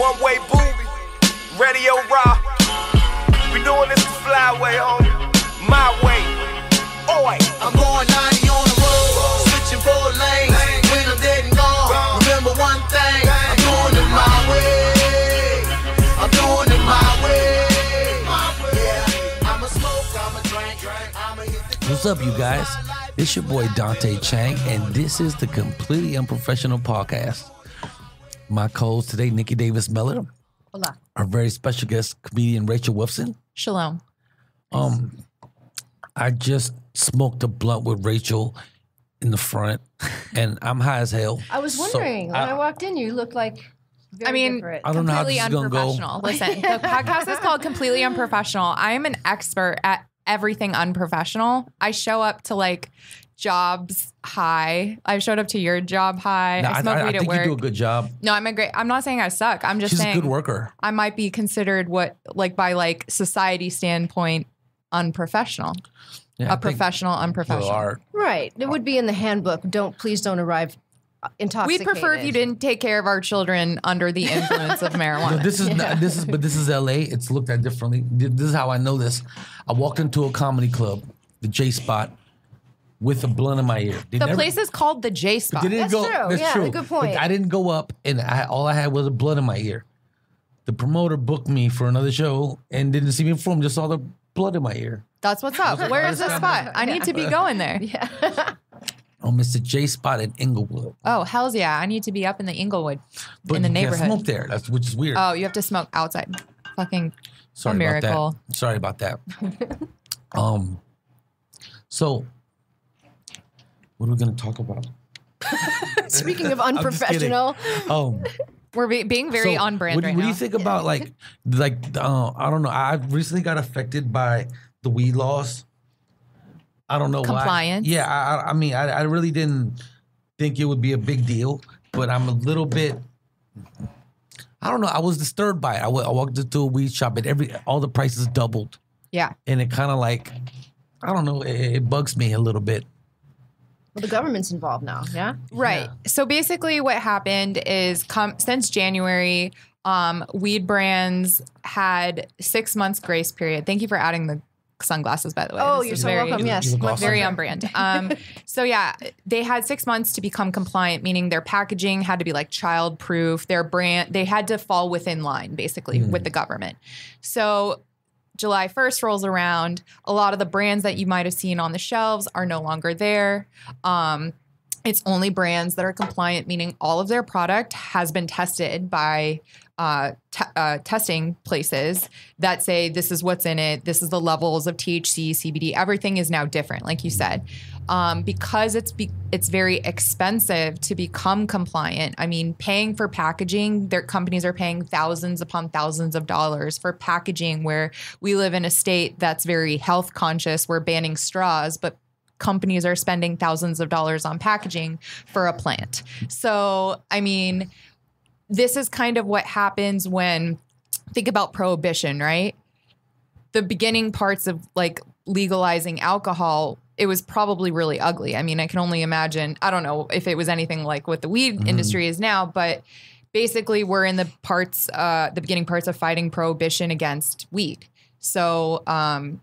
One way booby, radio rock. We doing this the flyway, homie. My way. Oi. I'm going 90 on the road, switching four lanes. When I'm dead and gone, remember one thing. I'm doing it my way. I'm doing it my way. Yeah, I'ma smoke, I'ma drink, I'ma hit the What's up, you guys? It's your boy Dante Chang, and this is the Completely Unprofessional Podcast. My co-host today, Nicky Davis Miller. Hola. Our very special guest, comedian Rachel Wolfson. Shalom. Um, I just smoked a blunt with Rachel in the front, and I'm high as hell. I was So, wondering when I, I, walked in, you looked like. Very I mean, different. I don't know how completely this is gonna go. unprofessional. Listen, the podcast is called Completely Unprofessional. I am an expert at everything unprofessional. I show up to like jobs high. I showed up to your job high. Nah, I I, smoke I- I weed at think work. you do a good job. no, I'm a great. I'm not saying I suck. I'm just She's a good worker. I might be considered what like by like society standpoint unprofessional. Yeah, I a professional unprofessional. are. right. It would be in the handbook. Don't please don't arrive intoxicated. We'd prefer if you didn't take care of our children under the influence of No, marijuana. this is not, this is but this is LA. It's looked at differently. This is how I know this. I walked into a comedy club, the J Spot, with a blunt in my ear. They the never- place is called the J Spot. They didn't That's go. true. That's Yeah, true. good But point. I didn't go up, and I, all I had was a blood in my ear. The promoter booked me for another show and didn't see me perform. Just saw the blood in my ear. That's what's up. Where is the spot? I need to be going there. Yeah. Oh, Mr. J Spot in Inglewood. Oh, hells yeah. I need to be up in the Inglewood But in the you can't neighborhood. smoke there. That's which is weird. Oh, you have to smoke outside. Fucking Sorry a miracle. about that. Sorry about that. um, so what are we going to talk about? Speaking of I'm just kidding. unprofessional, Oh. We're be- being very so on brand what, right what now. do you think about like, like uh, I don't know. I recently got affected by the weed laws. I don't know Compliance? why. Yeah, I, I- I mean, I, I really didn't think it would be a big deal, but I'm a little bit. I don't know. I was disturbed by it. I I walked into a weed shop and every all the prices doubled, yeah. and it kind of like, I don't know. It, it bugs me a little bit. Well, the government's involved now. Yeah. Right. So basically, what happened is come since January, um, weed brands had six months grace period. Thank you for adding the sunglasses, by the way. Oh, This you're so very, welcome. Yes. You look My awesome. Very pleasure. on brand. Um, so yeah, they had six months to become compliant, meaning their packaging had to be like child proof. Their brand, they had to fall within line basically with the government. So July 1st rolls around. A lot of the brands that you might have seen on the shelves are no longer there. Um, it's only brands that are compliant, meaning all of their product has been tested by uh, te- uh, testing places that say this is what's in it, this is the levels of THC, CBD. Everything is now different, like you said, um, because it's be- it's very expensive to become compliant. I mean, paying for packaging, their companies are paying thousands upon thousands of dollars for packaging. Where we live in a state that's very health conscious, we're banning straws, but companies are spending thousands of dollars on packaging for a plant. So, I mean, this is kind of what happens when think about prohibition, right? The beginning parts of like legalizing alcohol, it was probably really ugly. I mean, I can only imagine, I don't know if it was anything like what the weed industry is now, but basically we're in the parts uh the beginning parts of fighting prohibition against weed. So, um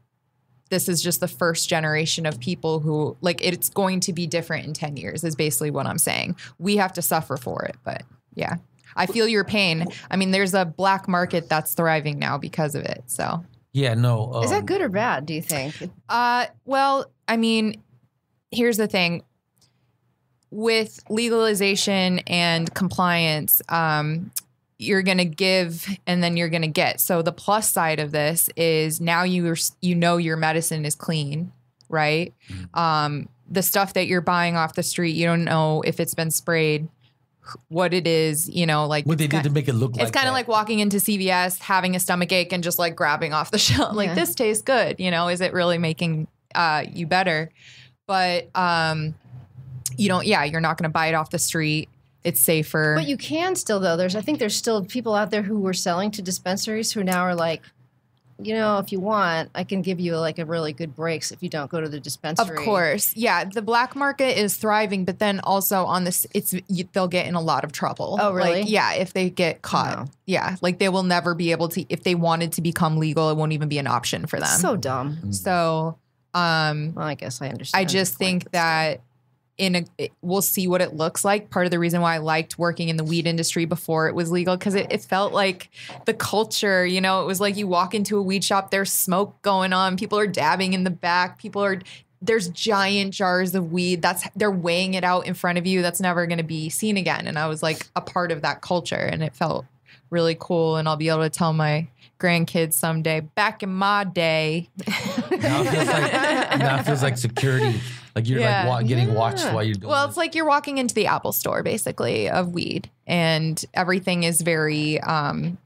this is just the first generation of people who like it's going to be different in 10 years is basically what i'm saying. We have to suffer for it but yeah. I feel your pain. I mean there's a black market that's thriving now because of it so Yeah, no. Um, Is that good or bad? Do you think? uh well i mean here's the thing with legalization and compliance um you're going to give and then you're going to get. So the plus side of this is now you you know your medicine is clean, right? Um, the stuff that you're buying off the street, you don't know if it's been sprayed, what it is, you know, like What they did ki- to make it look like it's kind that. of like walking into CVS, having a stomach ache, and just like grabbing off the shelf. Like Yeah. this tastes good. You know, is it really making uh, you better? But um, you don't. Yeah, you're not going to buy it off the street. It's safer. But you can still though. There's I think there's still people out there who were selling to dispensaries who now are like you know, if you want, I can give you like a really good breaks if you don't go to the dispensary. Of course, yeah. The black market is thriving, but then also on this, it's you, they'll get in a lot of trouble. Oh, really? Like, yeah, if they get caught, No. yeah, like they will never be able to. If they wanted to become legal, it won't even be an option for them. So dumb. so, um, Well, I guess I understand. I just think that in a we'll see what it looks like. Part of the reason why I liked working in the weed industry before it was legal because it, it felt like the culture. You know, it was like you walk into a weed shop, there's smoke going on, people are dabbing in the back, people are. There's giant jars of weed. That's they're weighing it out in front of you. That's never going to be seen again. And I was like a part of that culture, and it felt really cool. And I'll be able to tell my grandkids someday. Back in my day, Now it feels like now it feels like security. Like you're Yeah. like wa- getting watched while you're doing. Well, this. it's like you're walking into the Apple store basically of weed and everything is very um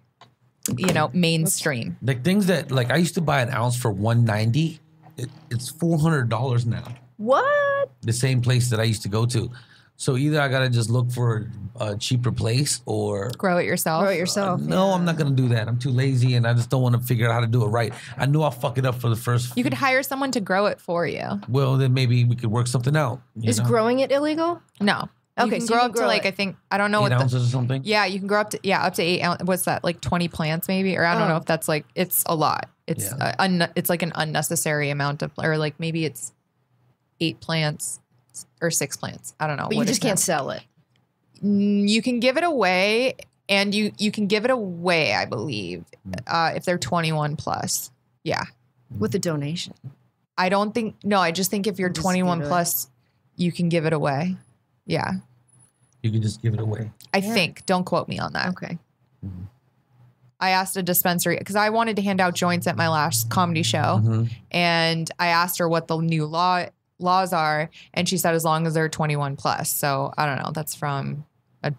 you know, mainstream. like things that like I used to buy an ounce for one ninety. It, it's four hundred dollars now. what? The same place that I used to go to. So either I gotta just look for a cheaper place, or Grow it yourself. Grow it yourself. no, I'm not gonna do that. I'm too lazy, and I just don't want to figure out how to do it right. I know I'll fuck it up for the first. You could hire someone to grow it for you. well, then maybe we could work something out. Is know? growing it illegal? No. Okay, you can so grow you up can to like it. I think I don't know eight what the, ounces or something. Yeah, you can grow up to yeah, up to 8 ounce what's that? Like 20 plants maybe or I don't Oh. know if that's like it's a lot. It's Yeah. uh, un, it's like an unnecessary amount of or like maybe it's 8 plants or 6 plants. I don't know. But you just can't sell it. Mm, you can give it away and you you can give it away i believe uh, if they're 21 plus yeah with a donation. i don't think no i just think if you're Just 21 plus you can give it away yeah You can just give it away. i Yeah. think don't quote me on that Okay. i asked a dispensary because i wanted to hand out joints at my last comedy show Mhm. and i asked her what the new law laws are and she said as long as they're 21 plus so i don't know that's from a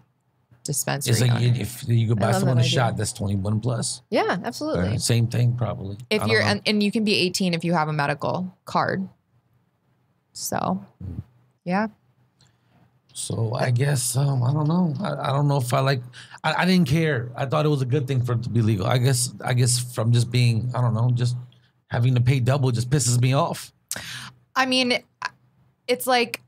dispensary It's like owner. if you go buy someone a idea. shot that's 21 plus. Yeah, absolutely. Uh, same thing, probably. If you're and, and you can be 18 if you have a medical card so yeah So I guess um, I don't know. I, I don't know if I like. I, I didn't care. I thought it was a good thing for it to be legal. I guess. I guess from just being, I don't know, just having to pay double just pisses me off. I mean it's like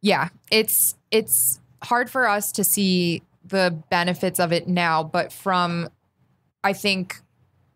yeah it's it's hard for us to see the benefits of it now but from i think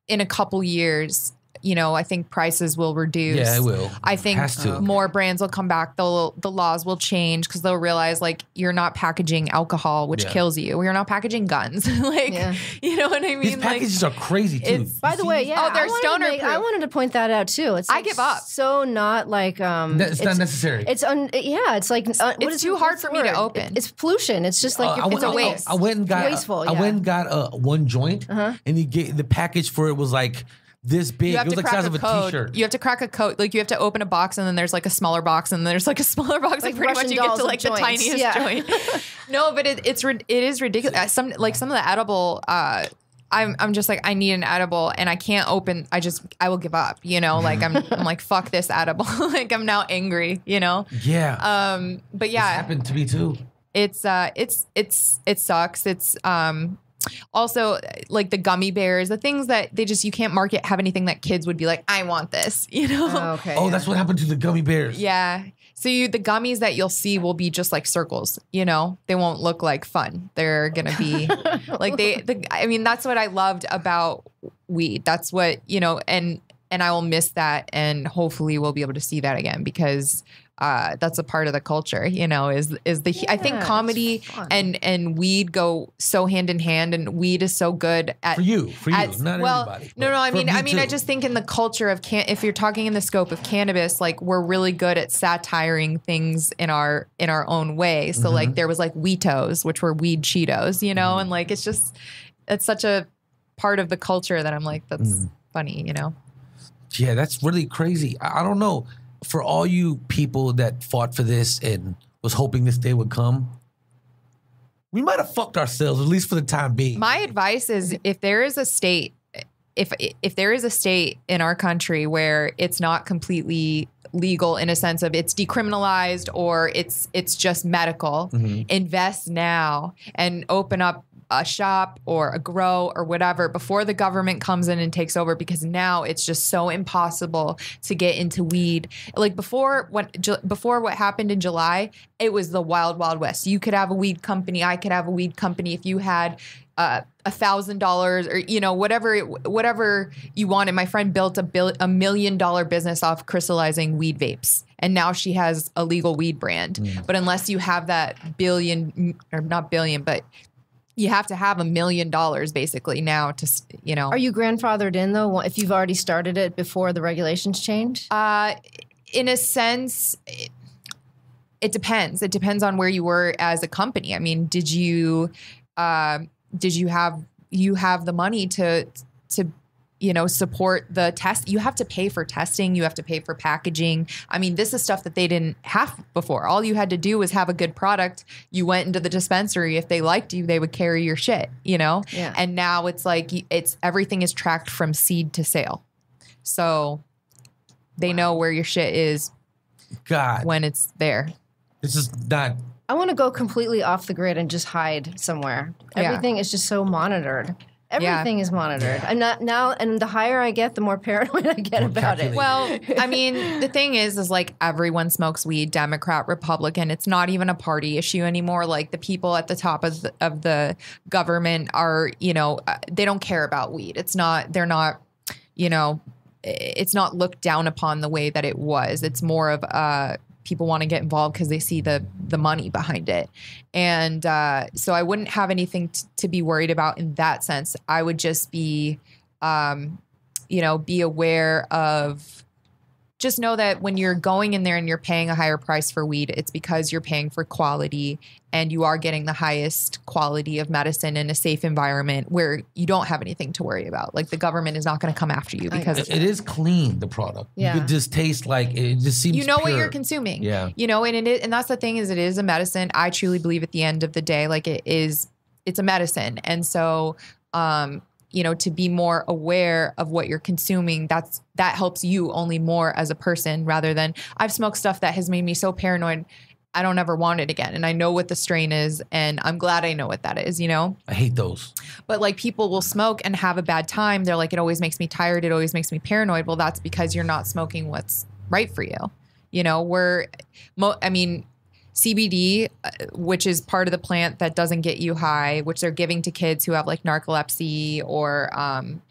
in a couple years you know i think prices will reduce Yeah, it will. I think Has to. more brands will come back. They'll the laws will change because they'll realize like you're not packaging alcohol, which Yeah. kills you. You're not packaging guns. like Yeah. you know what I mean? These like, packages are crazy too. it's- By the way, yeah. Oh, they're I stoner make- I wanted to point that out too. It's I give up. So not like um. That- it's, not necessary. It's un, yeah. It's like uh, what it's too hard for the me to word? open. It's pollution. It's just like Uh, you're- I it's went, a I- waste. I, went and got. Wasteful, I went and got uh, one joint, Uh-huh. and he gave the package for it was like this big. you have It was to like the crack size a of a code. t-shirt. You have to crack a code. Like you have to open a box and then there's like a smaller box and then there's like a smaller box Like and pretty much you get to of like the tiniest Yeah. joint. no, but it, it's it is ridiculous. Some like some of the edible. Uh, I'm I'm just like I need an edible and I can't open. I just I will give up. You know, like I'm I'm like fuck this edible. like I'm now angry. You know. yeah, Um, but This yeah, happened to me too. it's uh it's it's it sucks it's um also like the gummy bears the things that they just you can't market have anything that kids would be like i want this you know Oh, okay. Oh, yeah. that's what happened to the gummy bears. yeah so you the gummies that you'll see will be just like circles you know they won't look like fun they're gonna be like they the, i mean that's what i loved about weed that's what you know and and i will miss that and hopefully we'll be able to see that again because uh, that's a part of the culture, you know. Is is the I think comedy and and weed go so hand in hand, and weed is so good at For you, for you, at- not well, everybody. No, no. I mean, me I mean, I just think in the culture of can, if you're talking in the scope of cannabis, like we're really good at satiring things in our in our own way. So Mm-hmm. like there was like Weetos, which were weed Cheetos, you know, and like it's just it's such a part of the culture that I'm like that's Mm-hmm. funny, you know. Yeah, that's really crazy. I, I don't know. For all you people that fought for this and was hoping this day would come, we might have fucked ourselves, at least for the time being. My advice is if there is a state if if there is a state in our country where it's not completely legal in a sense of it's decriminalized or it's it's just medical, Mm-hmm. invest now and open up a shop or a grow or whatever before the government comes in and takes over because now it's just so impossible to get into weed. Like before when before what happened in July, it was the wild wild west. You could have a weed company, I could have a weed company if you had uh, a thousand dollars or you know whatever whatever you wanted. My friend built a bill, a million dollar business off crystallizing weed vapes, and now she has a legal weed brand. But unless you have that billion or not billion, but you have to have a million dollars basically now to you know. Are you grandfathered in though? If you've already started it before the regulations change? Uh, in a sense, it, it depends. It depends on where you were as a company. I mean, did you, uh, did you have you have the money to to you know support the test you have to pay for testing you have to pay for packaging i mean this is stuff that they didn't have before all you had to do was have a good product you went into the dispensary if they liked you they would carry your shit you know Yeah. and now it's like it's everything is tracked from seed to sale so they know where your shit is God, when it's there this is not. I want to go completely off the grid and just hide somewhere. Yeah. Everything is just so monitored. Everything is monitored. I'm not now, and the higher I get, the more paranoid I get More about it. Well, I mean, the thing is, is like everyone smokes weed, Democrat, Republican. It's not even a party issue anymore. Like the people at the top of the, of the government are, you know, uh, they don't care about weed. It's not, they're not, you know, it's not looked down upon the way that it was. It's more of, uh, people want to get involved because they see the the money behind it. And uh, so i wouldn't have anything t- to be worried about in that sense. I would just be um, you know be aware of just know that when you're going in there and you're paying a higher price for weed it's because you're paying for quality and you are getting the highest quality of medicine in a safe environment where you don't have anything to worry about like the government is not going to come after you because It, it is clean. The product. Yeah. You could just taste like it. Just seems. you know what you're consuming. Yeah. You know, and it is, and that's the thing is it is a medicine. I truly believe at the end of the day, like it is, it's a medicine. And so, um, you know, to be more aware of what you're consuming, that's that helps you only more as a person rather than I've smoked stuff that has made me so paranoid. I don't ever want it again. And I know what the strain is, and I'm glad I know what that is, you know? I hate those. But like people will smoke and have a bad time. They're like, it always makes me tired. It always makes me paranoid. Well, that's because you're not smoking what's right for you. You know, we're, mo- I mean, CBD, uh, which is part of the plant that doesn't get you high, which they're giving to kids who have like narcolepsy or, um,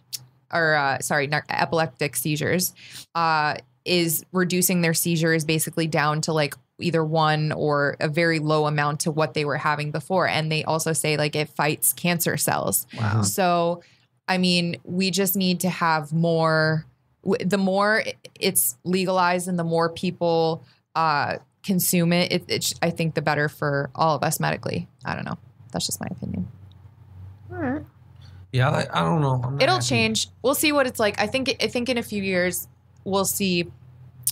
or uh, sorry, nar- epileptic seizures, uh, is reducing their seizures basically down to like either one or a very low amount to what they were having before. And they also say like it fights cancer cells. Wow. So, I mean, we just need to have more. The more it's legalized and the more people uh, consume it, it, it, sh- I think the better for all of us medically. I don't know. That's just my opinion. All right. Yeah, I, I don't know. It'll happy. change. We'll see what it's like. I think. I think in a few years we'll see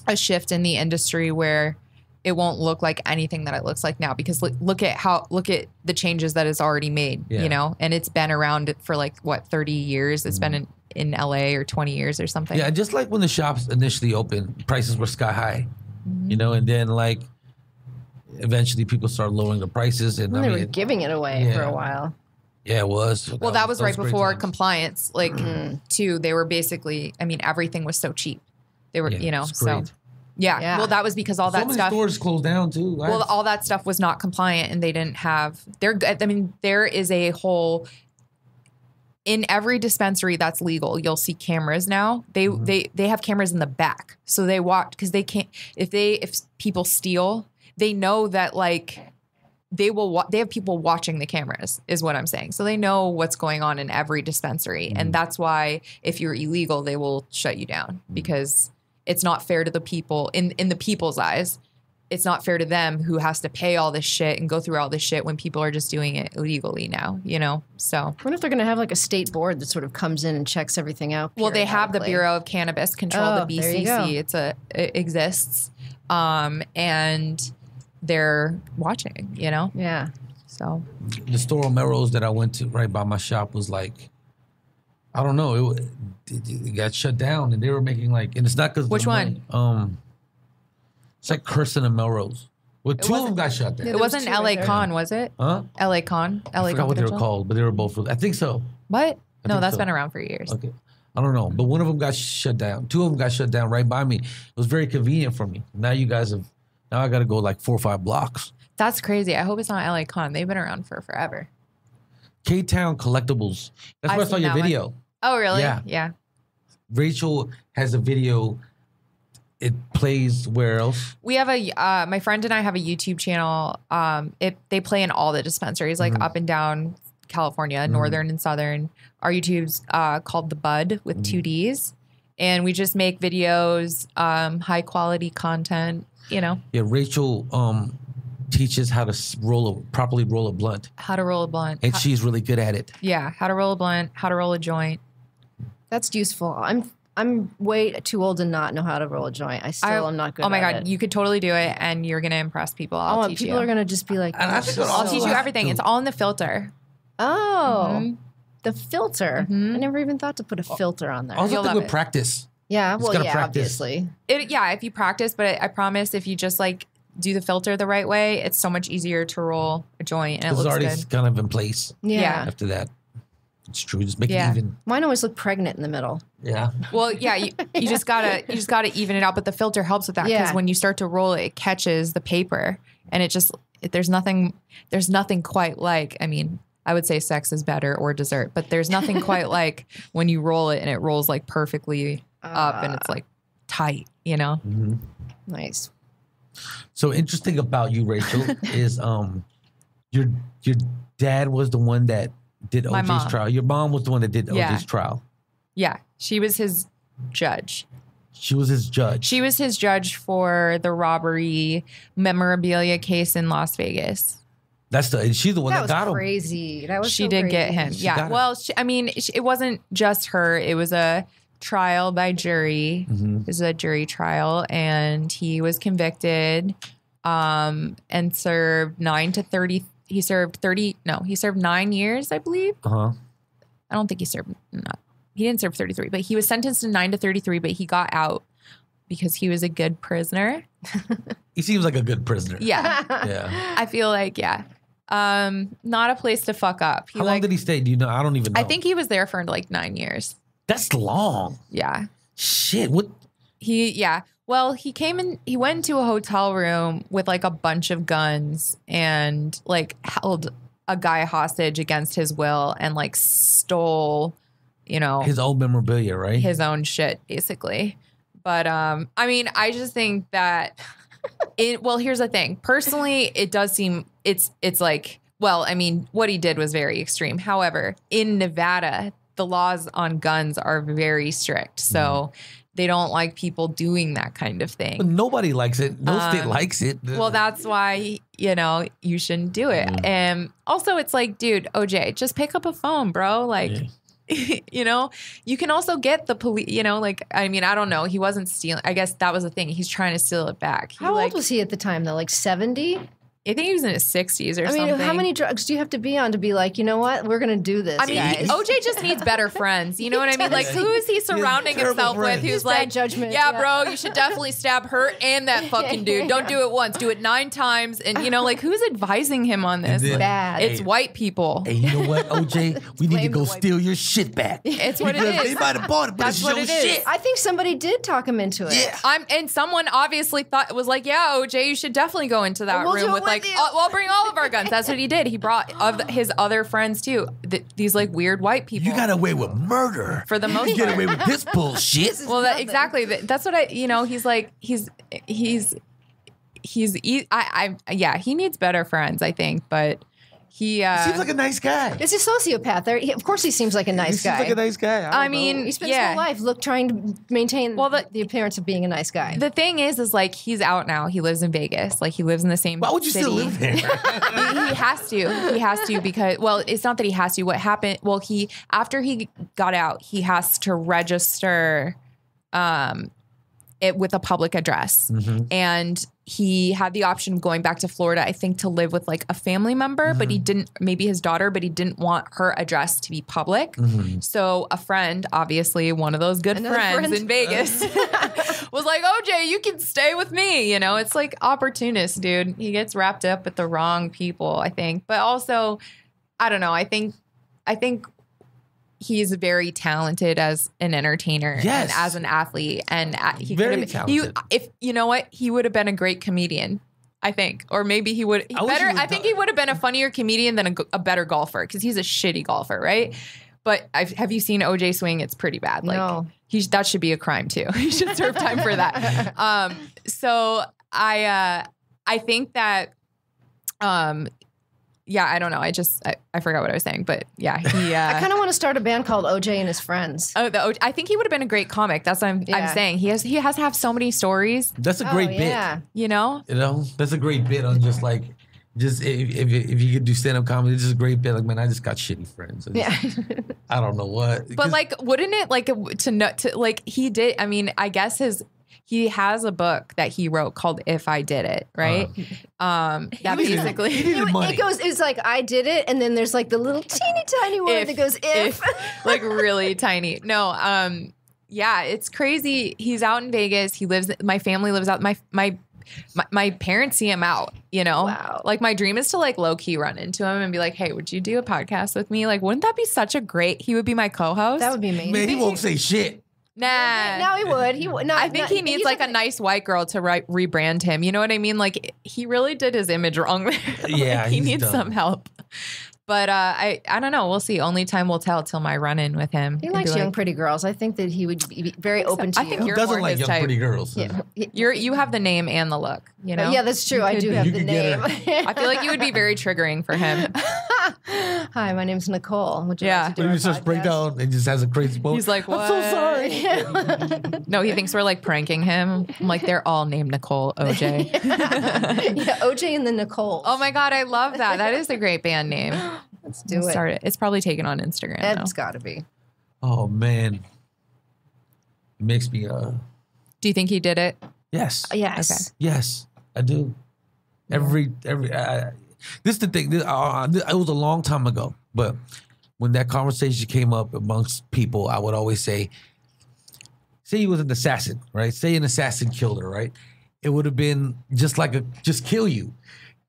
a shift in the industry where it won't look like anything that it looks like now. Because look, look at how look at the changes that it's already made. Yeah. You know, and it's been around for like what thirty years. It's been mm-hmm. in, in L.A. or twenty years or something. Yeah, just like when the shops initially opened, prices were sky high, Mm-hmm. you know, and then like eventually people start lowering the prices, and And I they were mean, giving it away for a while. yeah, it was. Well, that was right great before compliance. Like, too, they were basically. I mean, everything was so cheap. They were, Yeah, you know, so yeah. Yeah. Well, that was because all so that many stuff. stores closed down too. well all that stuff was not compliant and they didn't have they're i mean there is a whole in every dispensary that's legal you'll see cameras now they Mm-hmm. they they have cameras in the back so they watch because they can't if they if people steal they know that like they will wa- they have people watching the cameras is what i'm saying so they know what's going on in every dispensary Mm-hmm. and that's why if you're illegal they will shut you down Mm-hmm. because it's not fair to the people in in the people's eyes it's not fair to them who has to pay all this shit and go through all this shit when people are just doing it illegally now, you know? So, I wonder if they're going to have like a state board that sort of comes in and checks everything out. well, they have the. Bureau of Cannabis Control, Oh, the there you go. BCC. It's a, it exists. Um, and they're watching, you know? Yeah. So, the store on Melrose that I went to right by my shop was like, I don't know, it, wa- it, it got shut down, and they were making like, and it's not because Which one? Um, it's like Curson and Melrose Well, two of them got shut down. It was wasn't two LA. Con, was it? Huh? LA Con? LA I forgot what they were called, but they were both. I think so. What? No, think that's so. been around for years. Okay. I don't know, but one of them got shut down. Two of them got shut down right by me. It was very convenient for me. Now you guys have. Now I got to go like four or five blocks. That's crazy. I hope it's not LA Con. They've been around for forever. K Town Collectibles. That's I've where I saw your that one. video. Oh, really? Yeah. Yeah. Rachel has a video. It plays where else? We have a uh, my friend and I have a YouTube channel. Um, it they play in all the dispensaries, like Mhm. up and down California, northern and southern. Our YouTube's uh, called the Bud with two D's, and we just make videos, um, high quality content. You know Yeah, Rachel um teaches how to roll a properly roll a blunt, how to roll a blunt. and How- she's really good at it. yeah, how to roll a blunt, how to roll a joint. That's useful. I'm I'm way too old to not know how to roll a joint. I still I- am not good. Oh my at god, it. you could totally do it, and you're gonna impress people. I'll I want teach people you. are gonna just be like, I "Oh, think she's it I'll also teach you everything. to- It's all in the filter. Oh, Mhm. the filter. Mhm. I never even thought to put a filter on there. Also, You'll with it. practice. yeah, well, yeah, practice. obviously. It, yeah, if you practice, but I, I promise if you just like do the filter the right way, it's so much easier to roll a joint and it It's looks already good. kind of in place Yeah. Yeah. after that. It's true. Just make Yeah. it even. Mine always look pregnant in the middle. Yeah. Well, yeah, you, you just gotta you just gotta even it out, but the filter helps with that because Yeah. when you start to roll it, it catches the paper, and it just it, there's nothing there's nothing quite like I mean. I would say sex is better or dessert, but there's nothing quite like when you roll it and it rolls like perfectly up and it's like tight, you know? hmm Nice. So interesting about you, Rachel, is um, your your dad was the one that did My OJ's mom. trial. Your mom was the one that did Yeah. OJ's trial. Yeah, she was his judge. She was his judge. She was his judge for the robbery memorabilia case in Las Vegas. That's the. And she's the one that that, was got him. crazy. That was she so did get crazy. him. She yeah. him. Well, she, I mean, sh- it wasn't just her. It was a trial by jury. Mhm. It was a jury trial, and he was convicted um, and served nine to thirty. He served thirty. No, he served nine years, I believe. Uh-huh. I don't think he served. Not, he didn't serve thirty three, but he was sentenced to nine to thirty three. But he got out because he was a good prisoner. He seems like a good prisoner. Yeah. Yeah. I feel like yeah. Um, not a place to fuck up. He How long did he stay? Do you know? I don't even know. I think he was there for like nine years. that's long. Yeah. Shit. What? He yeah. Well, he came in he went into a hotel room with like a bunch of guns and like held a guy hostage against his will and like stole, you know, His old memorabilia, right? his own shit basically. But um i mean i just think that it well here's the thing. Personally it does seem it's it's like well i mean what he did was very extreme. However in nevada the laws on guns are very strict. So they don't like people doing that kind of but thing nobody likes it. No state Um, likes it. well that's why you know you shouldn't do it Mm. and also it's like dude oj just pick up a phone bro like Yeah. you know, you can also get the police, you know, like, I mean, I don't know. He wasn't stealing. I guess that was the thing. He's trying to steal it back. He How like, old was he at the time though? Like 70? I think he was in his 60s or something. I mean, something. how many drugs do you have to be on to be like, you know what? We're going to do this, I mean, guys. OJ just needs better friends. You know what I mean? Like, who is he surrounding terrible himself with? Who's He's like, judgment, yeah, yeah. bro, you should definitely stab her and that fucking dude. Don't do it once. Do it nine times. And, you know, like, who's advising him on this? then- Like, Bad. It's white people. Hey, you know what, OJ? We need to go the white steal your shit back. It's what it Because They is. might have bought it, but That's it's what your it is. shit. I think somebody did talk him into it. Yeah. I'm and someone obviously thought was like, yeah, OJ, you should definitely go into that We'll room with with like, you. uh, well, I'll bring all of our guns. That's what he did. He brought of his other friends too. Th- these like weird white people. You got away with murder. For the most you get away with this bullshit. well, that, exactly. That's what I. You know, he's like he's he's he's e- I I yeah. He needs better friends, I think, but he. uh Seems like a nice guy. Is he a sociopath? There, he, of course, he seems like a nice He nice seems guy. like a nice guy. I, I don't mean, know. he spent yeah. his whole life look trying to maintain Well, the- the, appearance of being a nice guy. The thing is, is like he's out now. He lives in Vegas. Like he lives in the same. why would you city. still live there? he, he has to. He has to because well, it's not that he has to. What happened? Well, he after he got out, he has to register um it with a public address. Mm-hmm. And he had the option of going back to Florida, I think, to live with like a family member, but Mm-hmm. he didn't, maybe his daughter, but he didn't want her address to be public. Mm-hmm. So a friend, obviously one of those good Another friends friend. in Vegas, was like, OJ, you can stay with me. You know, it's like opportunist, dude. He gets wrapped up with the wrong people, I think. But also, I don't know. I think, I think he's very talented as an entertainer Yes. and as an athlete and uh, he Very could have he, talented. if you know what he would have been a great comedian I think, or maybe he would he I wish better. he was I think done- he would have been a funnier comedian than a better golfer because he's a shitty golfer, right? But I've, have you seen OJ swing? It's pretty bad. Like No. he that should be a crime too. he should serve time for that. Um, so I uh, I think that um, yeah, I don't know. I just I, I forgot what I was saying, but yeah, he. Uh, I kind of want to start a band called OJ and his friends. Oh, the, OJ I think he would have been a great comic. That's what I'm, Yeah. I'm saying. He has he has to have so many stories, That's a Oh, great yeah. you know. You know, that's a great bit on just like, just if if, if you could do stand up comedy, this is a great bit. Like, man, I just got shitty friends. I, just- Yeah. I don't know what. But like, wouldn't it like to know to like he did? I mean, I guess his he has a book that he wrote called "If I Did It," right? um, that needed- basically he needed money. It goes. It's like I did it, and then there's like the little teeny tiny word If- that goes if. like really tiny. No, um, yeah, it's crazy. He's out in Vegas. He lives. My family lives out. My my. My, my parents see him out, you know. Wow. Like my dream is to like low key run into him and be like, "Hey, would you do a podcast with me? Like, wouldn't that be such a great? He would be my co-host. that would be amazing. man, he won't say shit. Nah. No, he would. He would. Not, I think not- he needs he's like a nice white girl to re- rebrand him. You know what I mean? Like he really did his image wrong there. Like, Yeah, he needs done. some help. But uh, I I don't know. We'll see. Only time will tell till my run in with him. He likes young, like, pretty girls. I think that he would be very open to I you. think Who You're doesn't like young type. pretty girls? yeah. You're you have the name and the look. You know. yeah, that's true. You I could- do have the name. I feel like you would be very triggering for him. Hi, my name's Nicole. Would you Yeah. like to do When our he starts break podcast? down and just has a crazy moment. He's like, I'm so sorry. No, he thinks we're like pranking him. I'm like, they're all named Nicole OJ. yeah, OJ and the Nicole. oh my god, I love that. That is a great band name. let's do it. Start it. It's probably taken on Instagram. though. It's got to be. Oh man, it makes me uh Do you think he did it? yes, Yes. yes, I do. Every every uh, this is the thing. This, uh, this, it was a long time ago, but when that conversation came up amongst people, I would always say, say he was an assassin, right? Say an assassin killed her, right? It would have been just like a just kill you.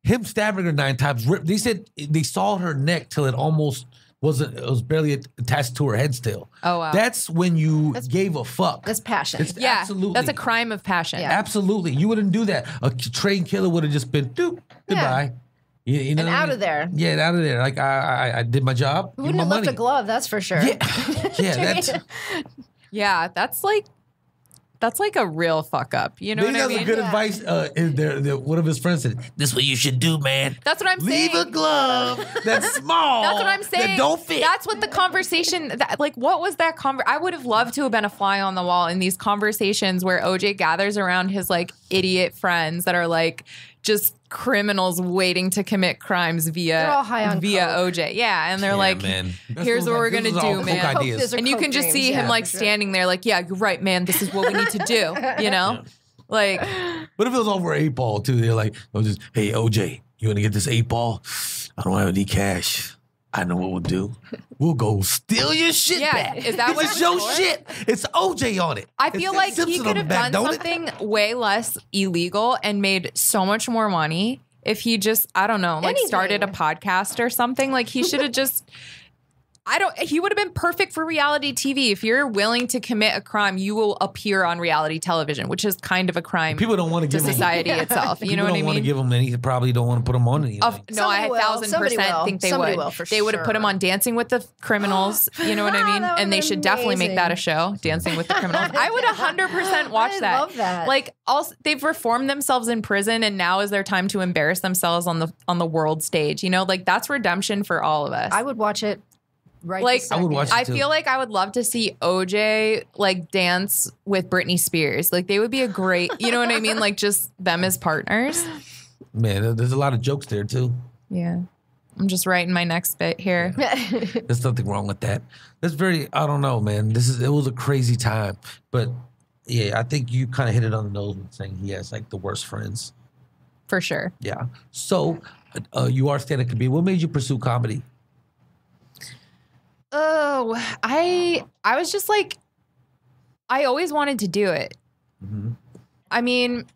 Him stabbing her nine times. They said they sawed her neck till it almost wasn't. It was barely attached to her head still. Oh, wow. That's when you gave a fuck. That's passion. It's Yeah, absolutely that's a crime of passion. Yeah. Absolutely, you wouldn't do that. A trained killer would have just been doop, goodbye. You, you know And what I out mean? of there. Yeah, out of there. Like I, I, I did my job. Wouldn't have left money. a glove? That's for sure. Yeah, yeah. That's Yeah, that's like that's like a real fuck up. You know maybe what I that's mean? good advice. Uh, is there, there, one of his friends said, "This is what you should do, man. That's what I'm saying. Leave saying. a glove that's small. That's what I'm That saying. don't fit. That's what the conversation. That, like, what was that conver? I would have loved to have been a fly on the wall in these conversations where OJ gathers around his like idiot friends that are like just criminals waiting to commit crimes via They're all high on via coke. OJ. Yeah, and they're Yeah, like, man. Here's those- what we're gonna do, man. ideas. Those are and you can just dreams, see him like sure. standing there, like, yeah, you're right, man. This is what we need to do. You know, like. What if it was over eight ball too? They're like, "Oh, just hey OJ, you want to get this eight ball? I don't have any cash. I know what we'll do. We'll go steal your shit Yeah, back. is that what This is it's your for? shit? It's OJ on it. I feel says like he Simpson on could have back, done don't it? something way less illegal and made so much more money if he just, I don't know, like started a podcast or something. Like he should have just. I don't. He would have been perfect for reality TV. If you're willing to commit a crime, you will appear on reality television, which is kind of a crime People don't want to to give him. society itself. You know what I mean? don't want to give him any. Probably don't want to put him on anything. Of, no, Somebody I a thousand Somebody percent will. think they Somebody would. will, for they would have put him on Dancing with the Criminals. You know what I mean? And they been should definitely make that a show, Dancing with the Criminals. I would hundred percent watch I that. love that. Like, also, they've reformed themselves in prison, and now is their time to embarrass themselves on the on the world stage. You know, like that's redemption for all of us. I would watch it right like I would watch it I too. feel like I would love to see OJ like dance with Britney Spears. Like they would be a great, you know what I mean? Like just them as partners. Man, there's a lot of jokes there too. Yeah. I'm just writing my next bit here. There's nothing wrong with that. That's very. I don't know, man. This is. It was a crazy time, but yeah, I think you kind of hit it on the nose with saying he has like the worst friends. for sure. Yeah. So uh, you are stand-up comedian. What made you pursue comedy? Oh, I I was just like I always wanted to do it. Mhm. I mean,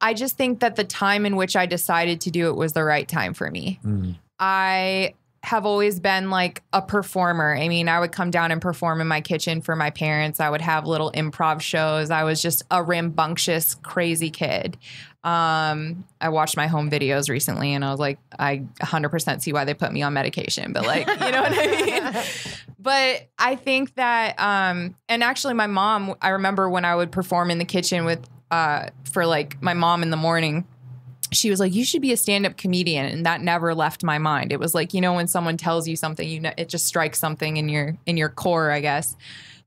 I just think that the time in which I decided to do it was the right time for me. Mm. I have always been like a performer. I mean, I would come down and perform in my kitchen for my parents. I would have little improv shows. I was just a rambunctious, crazy kid. Um, I watched my home videos recently and I was like, I 100% see why they put me on medication, but like, you know what I mean? But I think that, um, and actually, my mom, I remember when I would perform in the kitchen with, uh, for like my mom in the morning, she was like, "You should be a stand-up comedian," and that never left my mind. It was like, you know, when someone tells you something, you know, it just strikes something in your in your core, I guess.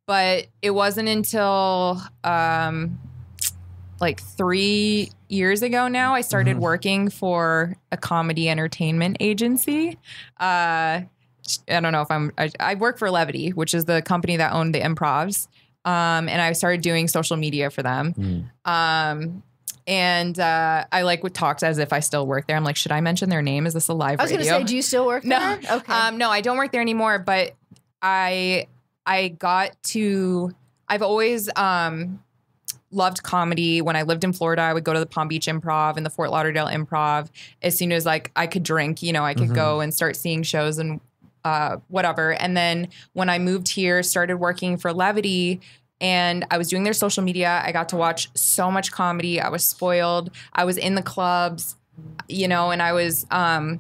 But it wasn't until um, like three years ago now I started Mhm. working for a comedy entertainment agency. Uh, I don't know if I'm. I, I work for Levity, which is the company that owned the Improvs, um, and I started doing social media for them. Mm. Um, and uh, I like would talk as if I still work there. I'm like, should I mention their name? Is this a live I was going to say, do you still work No. there? Okay. Um, no, I don't work there anymore. But I I got to. I've always um, loved comedy. When I lived in Florida, I would go to the Palm Beach Improv and the Fort Lauderdale Improv. As soon as like I could drink, you know, I could Mhm. go and start seeing shows and uh, whatever. And then when I moved here, started working for Levity. And I was doing their social media. I got to watch so much comedy. I was spoiled. I was in the clubs, you know, and I was um,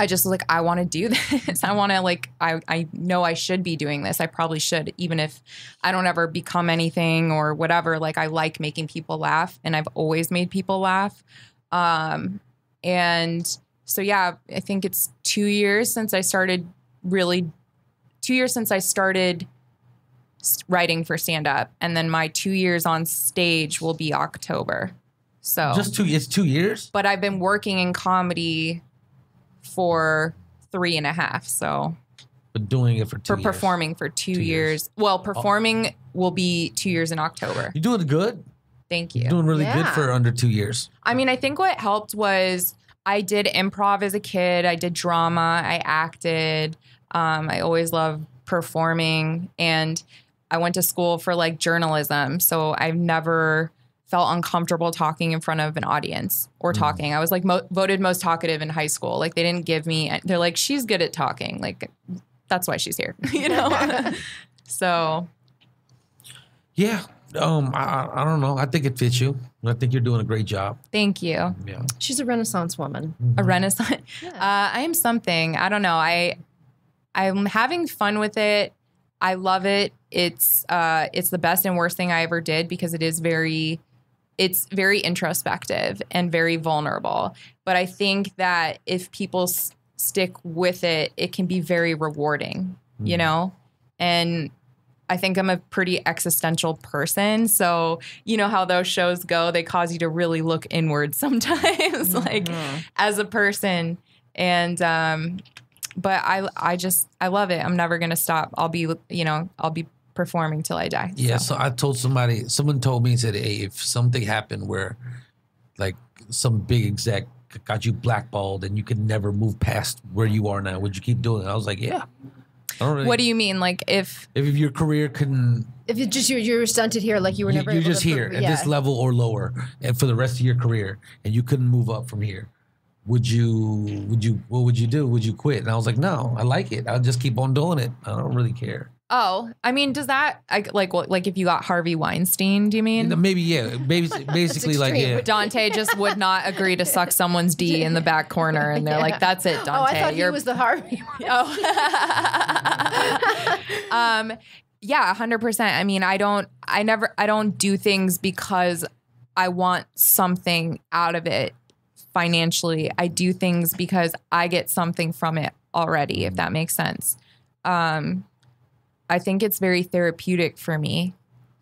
I just was like, I want to do this. I want to like, I, I know I should be doing this. I probably should, even if I don't ever become anything or whatever. Like I like making people laugh and I've always made people laugh. Um, and so, yeah, I think it's two years since I started really, two years since I started writing for stand up. And then my two years on stage will be October. So Just two. It's two years. but I've been working in comedy for three and a half. So But doing it for two. for years. performing for two, Two years. years. Well, performing will be two years in October. You're doing good. Thank you. You're doing really Yeah. good for under two years. I mean, I think what helped was I did improv as a kid. I did drama. I acted. Um, I always loved performing, and I went to school for like journalism. So I've never felt uncomfortable talking in front of an audience or Mm. talking. I was like mo- voted most talkative in high school. Like they didn't give me. They're like she's good at talking. Like that's why she's here. you know. so Yeah. Um. I, I I don't know. I think it fits you. I think you're doing a great job. thank you. Yeah. She's a Renaissance woman. A renaissance. Yeah. Uh, I am something. I don't know. I I'm having fun with it. I love it. It's uh it's the best and worst thing I ever did because it is very it's very introspective and very vulnerable. But I think that if people s- stick with it, it can be very rewarding, you Mhm. know? And I think I'm a pretty existential person. So, you know how those shows go, they cause you to really look inward sometimes, like as a person. And um but I I just I love it. I'm never going to stop. I'll be, you know, I'll be performing till I die. Yeah. So. So I told somebody. Someone told me said, "Hey, if something happened where, like, some big exec got you blackballed and you could never move past where you are now, would you keep doing it?" I was like, "Yeah." Really, What do you mean like if if your career couldn't If you just you're, you're stunted here, like you were never. you're able just to here pro- at this level or lower and for the rest of your career and you couldn't move up from here would you would you what would you do would you quit and i was like no i like it i'll just keep on doing it i don't really care Oh, I mean, does that I, like what like if you got Harvey Weinstein? Do you mean? maybe yeah maybe basically like yeah Dante just would not agree to suck someone's D in the back corner, and they're Yeah. like, "That's it, Dante." Oh, I thought he You're was the Harvey. Oh. um, yeah, hundred percent. I mean, I don't, I never, I don't do things because I want something out of it financially. I do things because I get something from it already, if that makes sense. Um, I think it's very therapeutic for me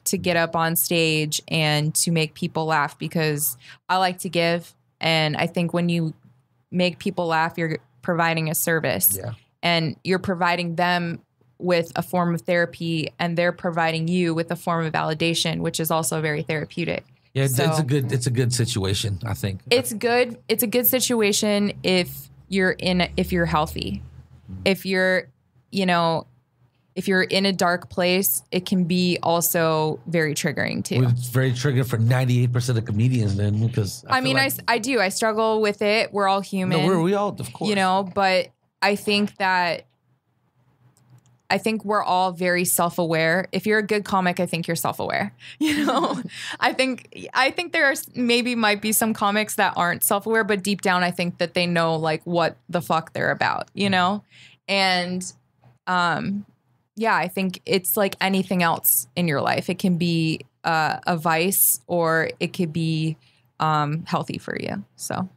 to get up on stage and to make people laugh because I like to give. And I think when you make people laugh, you're providing a service yeah and you're providing them with a form of therapy and they're providing you with a form of validation which is also very therapeutic Yeah, it's, it's a good it's a good situation. I think. it's good it's a good situation if you're in if you're healthy mm-hmm. if you're you know if you're in a dark place it can be also very triggering too It's very triggering for ninety eight percent of comedians then because i, feel mean I like- s I do i struggle with it we're all human no, we're, we all of course you know but i think that I think we're all very self-aware. If you're a good comic, I think you're self-aware. You know, I think I think there are maybe might be some comics that aren't self-aware, but deep down, I think that they know like what the fuck they're about. You know, and um, yeah, I think it's like anything else in your life. It can be uh, a vice or it could be um, healthy for you. So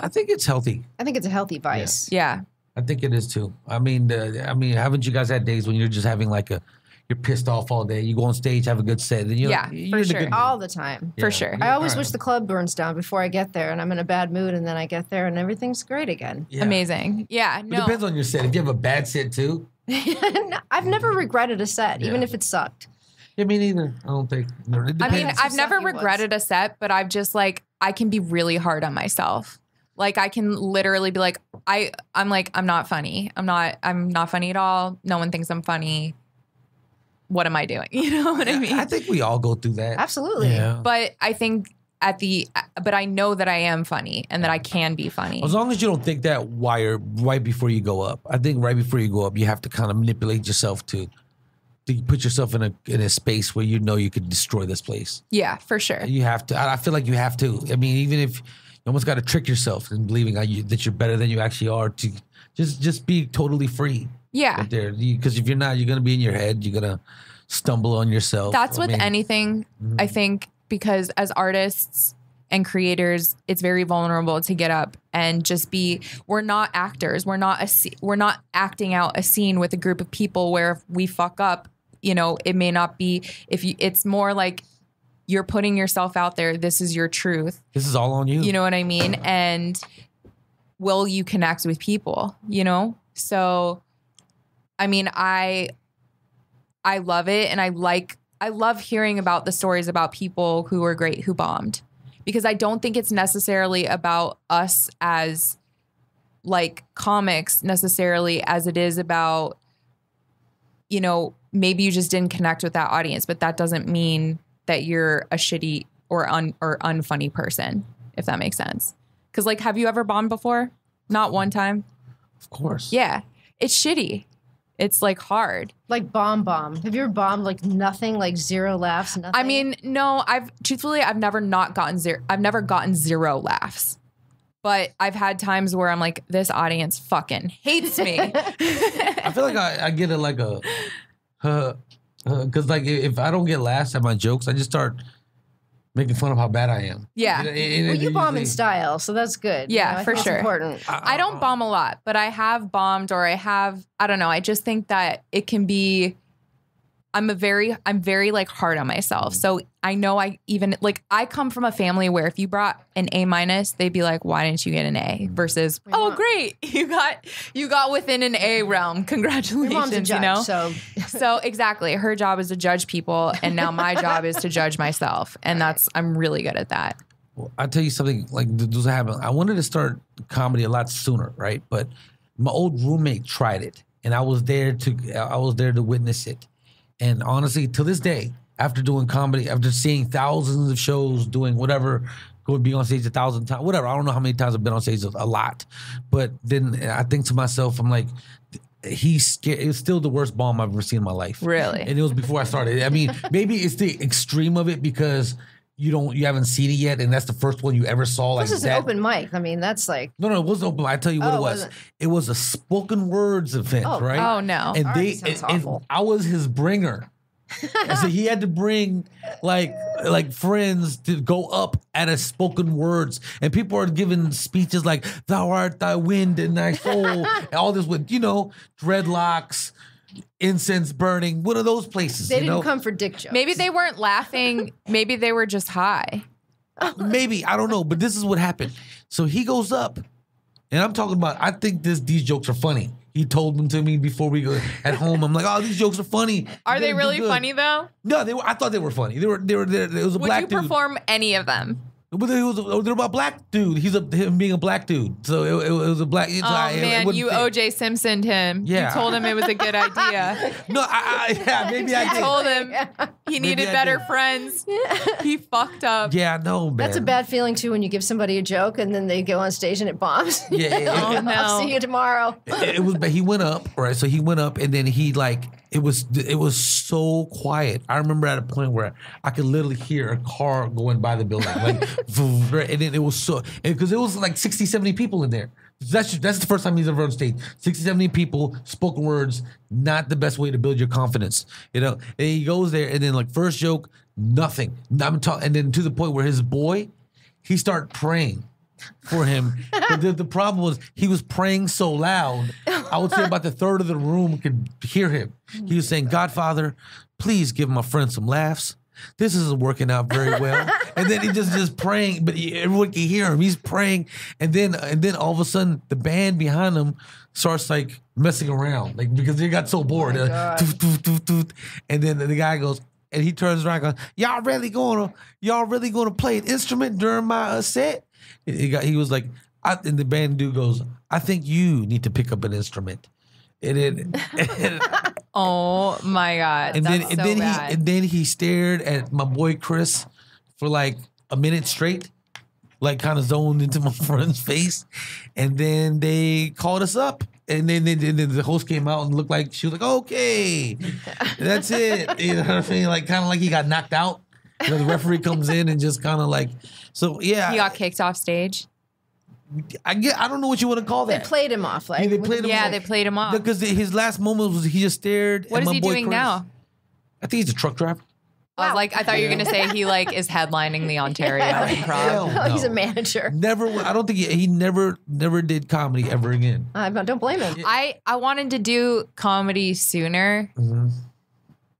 I think it's healthy. I think it's a healthy vice. yeah, I think it is too. I mean, uh, I mean, haven't you guys had days when you're just having like a, you're pissed off all day. You go on stage, have a good set, then you're Yeah, you're for sure. All the time. for Yeah. sure. I always All wish the club burns down before I get there and I'm in a bad mood and then I get there and everything's great again. Yeah. Amazing. Yeah. No. It depends on your set. If you have a bad set too, I've never regretted a set, even if it sucked. yeah, me neither. I don't think. I mean. I've never sucky ones. regretted a set, but I've just like I can be really hard on myself. Like I can literally be like, I I'm like, I'm not funny. I'm not I'm not funny at all. No one thinks I'm funny. What am I doing? You know what I mean? I think we all go through that. Absolutely. Yeah. but I think at the but I know that I am funny and that I can be funny. As long as you don't think that wire right before you go up, I think right before you go up, you have to kind of manipulate yourself to, to put yourself in a in a space where you know you could destroy this place. Yeah, for sure. You have to. I feel like you have to. I mean, even if you almost got to trick yourself in believing that you- that you're better than you actually are, to just just be totally free Yeah. out there. Because if you're not, you're gonna be in your head. You're gonna stumble on yourself. That's I with mean, anything, Mhm. I think, because as artists and creators, it's very vulnerable to get up and just be. We're not actors. We're not a. We're not acting out a scene with a group of people where if we fuck up, you know, it may not be. If you, it's more like you're putting yourself out there. This is your truth. This is all on you. You know what I mean? And will you connect with people? You know? So I mean, I I love it and I like I love hearing about the stories about people who were great who bombed. Because I don't think it's necessarily about us as like comics necessarily as it is about you know, maybe you just didn't connect with that audience, but that doesn't mean that you're a shitty or un or unfunny person, if that makes sense. Cause like, have you ever bombed before? Not one time. of course. Yeah. It's shitty. It's like hard. Like bomb bomb. Have you ever bombed like nothing, like zero laughs, nothing? I mean, no, I've truthfully, I've never not gotten zero. I've never gotten zero laughs. But I've had times where I'm like, this audience fucking hates me. I feel like I, I get it like a, uh, because like if I don't get laughs at my jokes, I just start making fun of how bad I am. yeah. And- and well, you it bomb in style, so that's good. Yeah, I for think it's sure. important. I don't uh, bomb a lot, but I have bombed or I have I don't know. I just think that it can be I'm a very I'm very like hard on myself. So I know I even like I come from a family where if you brought an A minus, they'd be like, "Why didn't you get an A?" versus, We "Oh, want- great. You got you got within an A realm. Congratulations." mom's a judge, you know? so so exactly. Her job is to judge people and now my job is to judge myself. And that's I'm really good at that. Well, I'll tell you something like th- this happened. I wanted to start comedy a lot sooner, right? But my old roommate tried it, and I was there to I was there to witness it. And honestly, to this day, after doing comedy, after seeing thousands of shows, doing whatever, going be on stage a thousand times, whatever. I don't know how many times I've been on stage, a lot. But then I think to myself, I'm like, he's scared. It's still the worst bomb I've ever seen in my life. Really. And it was before I started. I mean, maybe it's the extreme of it because you don't you haven't seen it yet, and that's the first one you ever saw. Like this is an that. open mic. I mean, that's like No, no, it wasn't open. I tell you what Oh, it it was. wasn't. It was a spoken words event, Oh, right? Oh no. And Already they, sounds and, and. I was his bringer. so he had to bring like like friends to go up at a spoken words, and people are giving speeches like "Thou art thy wind and thy soul," and all this with you know dreadlocks, incense burning. One of those places. they you didn't know? come for dick jokes. Maybe they weren't laughing. Maybe they were just high. Maybe I don't know, but this is what happened. So he goes up, and I'm talking about. I think this these jokes are funny. He told them to me before we go at home. I'm like, oh, these jokes are funny. Are they gotta really good." funny though? No, they were. I thought they were funny. They were. They were. They, it was a Would black you dude. perform any of them? But it was a, oh, they're about black dude. He's a him being a black dude. So it, it, it was a black. so Oh I- it- it man, you. OJ Simpsoned him. Yeah. You told him it was a good idea. No, I, I yeah, maybe I did. told him he needed better friends. He fucked up. Yeah, no, man. That's a bad feeling too when you give somebody a joke and then they go on stage and it bombs. Yeah, yeah, Oh no. I'll see you tomorrow. it, it was but he went up right so he went up and then he like it was it was so quiet i remember at a point where i could literally hear a car going by the building like and then it was so because it was like 60 70 people in there that's that's the first time he's ever on stage 60 70 people spoken words not the best way to build your confidence you know and he goes there and then like first joke nothing i'm talking and then to the point where his boy he started praying for him. but the, the problem was he was praying so loud. I would say about the third of the room could hear him. He was saying, Godfather, please give my friend some laughs. This isn't working out very well. and then he just just praying, but he- everyone can hear him. He's praying, and then and then all of a sudden the band behind him starts like messing around, like because they got so bored. Uh, God. toot, toot, toot, toot. And then the guy goes, and he turns around, and goes, "Y'all really gonna y'all really gonna play an instrument during my uh, set?" He got he was like, I, and the band dude goes, "I think you need to pick up an instrument." And then, and, Oh my god. and That's then, and so then bad. he and then he stared at my boy Chris for like a minute straight, like kind of zoned into my friend's face, and then they called us up. And then, then, then the host came out and looked like she was like, "Okay, that's it." You know what I mean? Like kind of like he got knocked out. You know, the referee comes in and just kind of like, so yeah. he got kicked off stage. I get. I don't know what you want to call that. They played him off like Yeah, they played him Yeah, off. they played him off. because his last moment was he just stared. What at is my he boy doing Chris. now? I think he's a truck driver. I was like, I thought you were gonna say he like is headlining the Ontario Improv. Hell Oh, he's a manager. Never. I don't think he, he never never did comedy ever again. I don't blame him. I I wanted to do comedy sooner, Mm-hmm.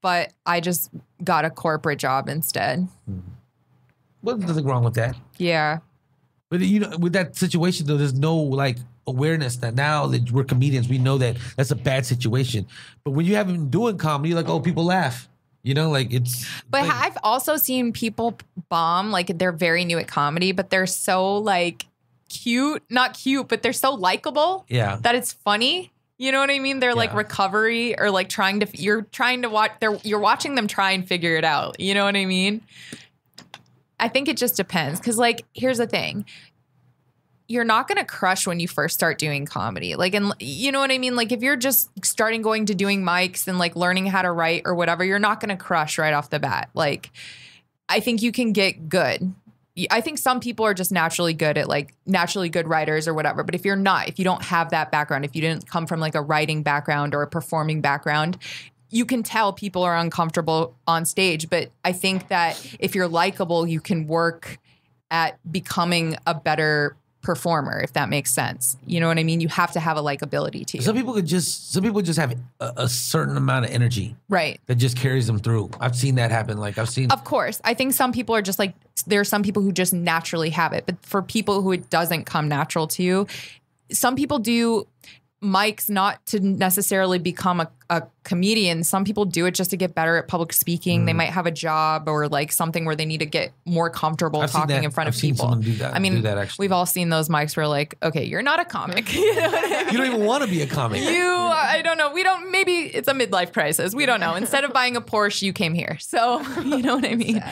but I just got a corporate job instead. Well, nothing wrong with that. Yeah. But you know, with that situation though, there's no like awareness that now that we're comedians, we know that that's a bad situation. But when you haven't been doing comedy, you're like, oh, people laugh. You know, like it's. But like, I've also seen people bomb like they're very new at comedy, but they're so like cute, not cute, but they're so likable yeah. that it's funny. You know what I mean? They're like recovery or like trying to you're trying to watch they're you're watching them try and figure it out. You know what I mean? I think it just depends cuz like here's the thing. You're not going to crush when you first start doing comedy. Like and you know what I mean? Like if you're just starting going to doing mics and like learning how to write or whatever, you're not going to crush right off the bat. Like I think you can get good. I think some people are just naturally good at like naturally good writers or whatever. But if you're not, if you don't have that background, if you didn't come from like a writing background or a performing background, you can tell people are uncomfortable on stage. But I think that if you're likable, you can work at becoming a better performer, if that makes sense. You know what I mean? You have to have a likability to you. Some people could just. Some people just have a, a certain amount of energy right. that just carries them through. I've seen that happen. Like I've seen. Of course. I think some people are just like, there are some people who just naturally have it. But for people who it doesn't come natural to you, some people do mics not to necessarily become a, a comedian. Some people do it just to get better at public speaking. They might have a job or like something where they need to get more comfortable Mm. I've talking in front I've of people. that- I mean, do that actually. we've all seen those mics where like, okay, you're not a comic. you know I mean? you don't even want to be a comic. you i don't know we don't maybe it's a midlife crisis we don't know instead of buying a porsche you came here so you know what i mean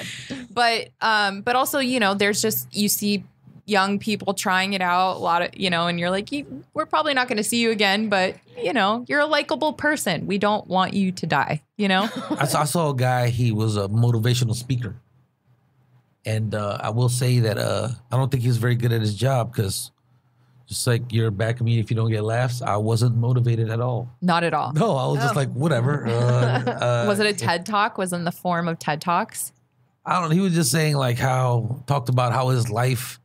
but um but also you know there's just you see young people trying it out a lot of you know and you're like you, we're probably not going to see you again but you know you're a likable person we don't want you to die you know I saw, I saw a guy. He was a motivational speaker, and uh, I will say that uh, I don't think he was very good at his job because, just like you're back bad me if you don't get laughs, I wasn't motivated at all. not at all No, I was just Oh. like whatever. Uh, uh, was it a ted talk was in the form of ted talks I don't know. He was just saying like how talked about how his life,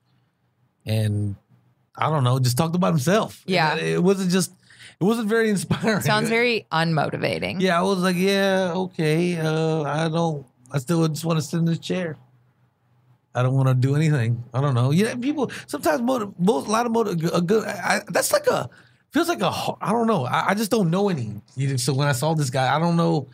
and I don't know, just talked about himself. Yeah. it, it wasn't just. It wasn't very inspiring. sounds very unmotivating Yeah, I was like, yeah, okay. Uh, I don't. I still just want to sit in this chair. I don't want to do anything. I don't know. Yeah, people sometimes motiv- most a lot of motiv- a good. I, that's like a feels like a, I don't know. I, I just don't know any. So when I saw this guy, I don't know.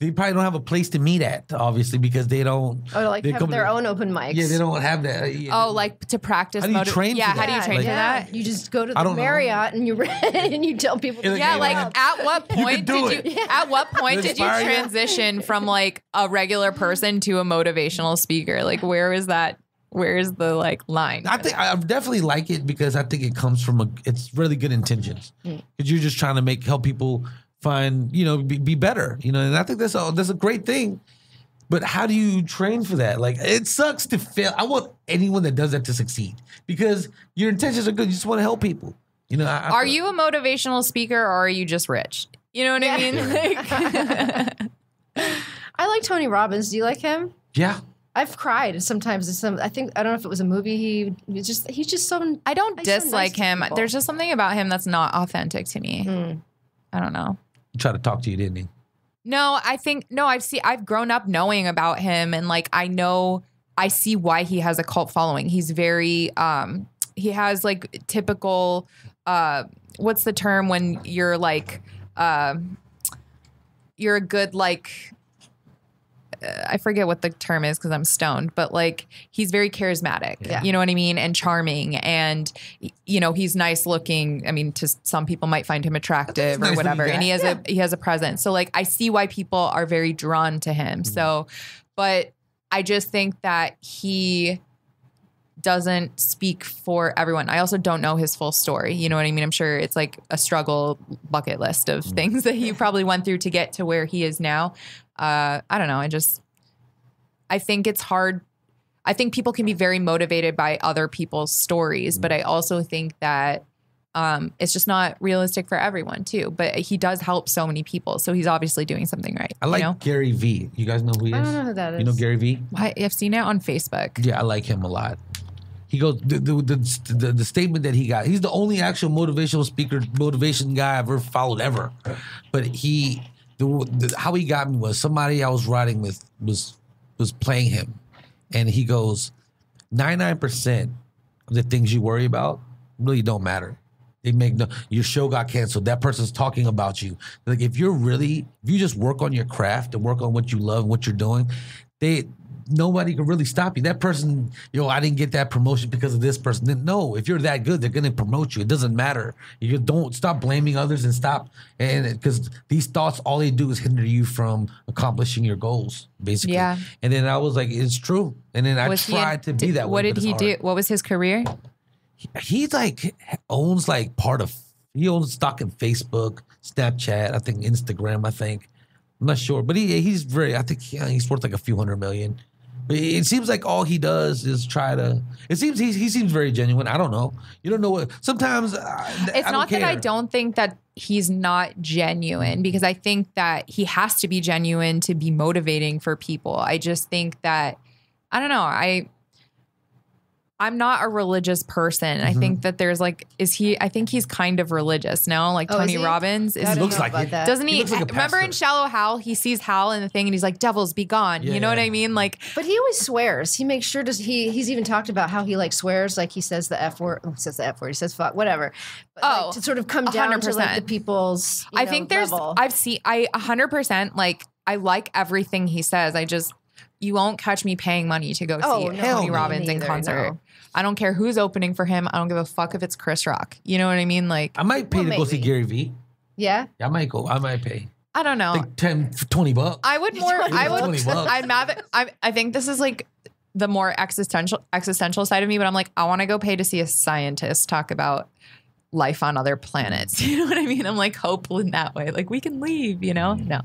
They probably don't have a place to meet at, obviously, because they don't. Or like they have come their to- own open mics. Yeah, they don't have that. uh, yeah. Oh, like to practice. How do you motiv- train for Yeah, how do you train Like- for that? You just go to the don't know. Marriott and you and you tell people. Yeah, to Yeah, Yeah, like yeah. at what point do did it. you at what point did you Inspire you? transition from like a regular person to a motivational speaker? Like where is that where is the like line? I think I definitely like it because I think it comes from a. It's really good intentions Mm. because you're just trying to make help people find you know be, be better you know and I think that's a that's a great thing. But how do you train for that? Like it sucks to fail. I want anyone that does that to succeed because your intentions are good. You just want to help people. You know. I, I Are feel- you a motivational speaker or are you just rich? You know what I mean? Like, I like Tony Robbins. Do you like him? Yeah. I've cried sometimes. in Some I think I don't know if it was a movie. He was just he's just so. I don't He's so nice dislike him. people. There's just something about him that's not authentic to me. Mm. I don't know. Tried to talk to you, didn't he? No, I think no, I've seen I've grown up knowing about him and like I know I see why he has a cult following. He's very um he has like typical uh what's the term when you're like um you're a good like uh, I forget what the term is because I'm stoned, but like he's very charismatic. Yeah. You know what I mean? And charming. And, you know, he's nice looking. I mean, to some people might find him attractive or whatever. And he has a he has a presence. So like I see why people are very drawn to him. Mm-hmm. So, but I just think that he doesn't speak for everyone. I also don't know his full story. You know what I mean? I'm sure it's like a struggle bucket list of things that he probably went through to get to where he is now. Uh, I don't know. I just, I think it's hard. I think people can be very motivated by other people's stories, but I also think that um, it's just not realistic for everyone too. But he does help so many people, so he's obviously doing something right. I like You know? Gary V. You guys know who he is? I don't know who that You know is. Gary V? I, I've seen it on Facebook. Yeah, I like him a lot. He goes the the, the the the statement that he got. He's the only actual motivational speaker, motivation guy I've ever followed ever. But he, the, the how he got me was somebody I was riding with was was playing him, and he goes, ninety nine percent of the things you worry about really don't matter. They make no. Your show got canceled. That person's talking about you. Like if you're really, if you just work on your craft and work on what you love, what you're doing, they nobody can really stop you. That person, yo, I didn't get that promotion because of this person. Then, No, if you're that good, they're gonna promote you. It doesn't matter. You don't stop blaming others and stop and because these thoughts, all they do is hinder you from accomplishing your goals, basically. Yeah. And then I was like, it's true. And then I Was he- tried to be did- that. What but did he hard do? What was his career? he's like owns like part of he owns stock in Facebook, Snapchat, I think Instagram, I think. I'm not sure, but he he's very I think yeah, he's worth like a few hundred million. It seems like all he does is try to. It seems he he seems very genuine. I don't know. You don't know what. Sometimes uh, It's I not that I don't think that he's not genuine because I think that he has to be genuine to be motivating for people. I just think that I don't know. I I'm not a religious person. I Mm-hmm. think that there's like is he I think he's kind of religious No, like Oh, is Tony he? Robbins is I don't looks like about it. that. doesn't He he, looks like a remember in. Shallow Hal he sees Hal in the thing and he's like devils be gone. Yeah, you know what. I mean? Like But he always swears. He makes sure to he he's even talked about how he like swears like he says the f word. oh, Says the f word. He says fuck whatever. But, like, Oh, to sort of come down to like the people's. you I know, think there's level. I've seen I 100% like I like everything he says. I just you won't catch me paying money to go Oh, see no, Tony Robbins me in concert. no. I don't care who's opening for him. I don't give a fuck if it's Chris Rock. You know what I mean? Like I might pay Well, to go see. Gary Vee. yeah. I might go. I might pay I don't know. like 10, 20 bucks. I would more I would I'd rather I I think this is like the more existential existential side of me, but I'm like I want to go pay to see a scientist talk about life on other planets. You know what I mean? I'm like hopeful in that way. Like we can leave, you know? No.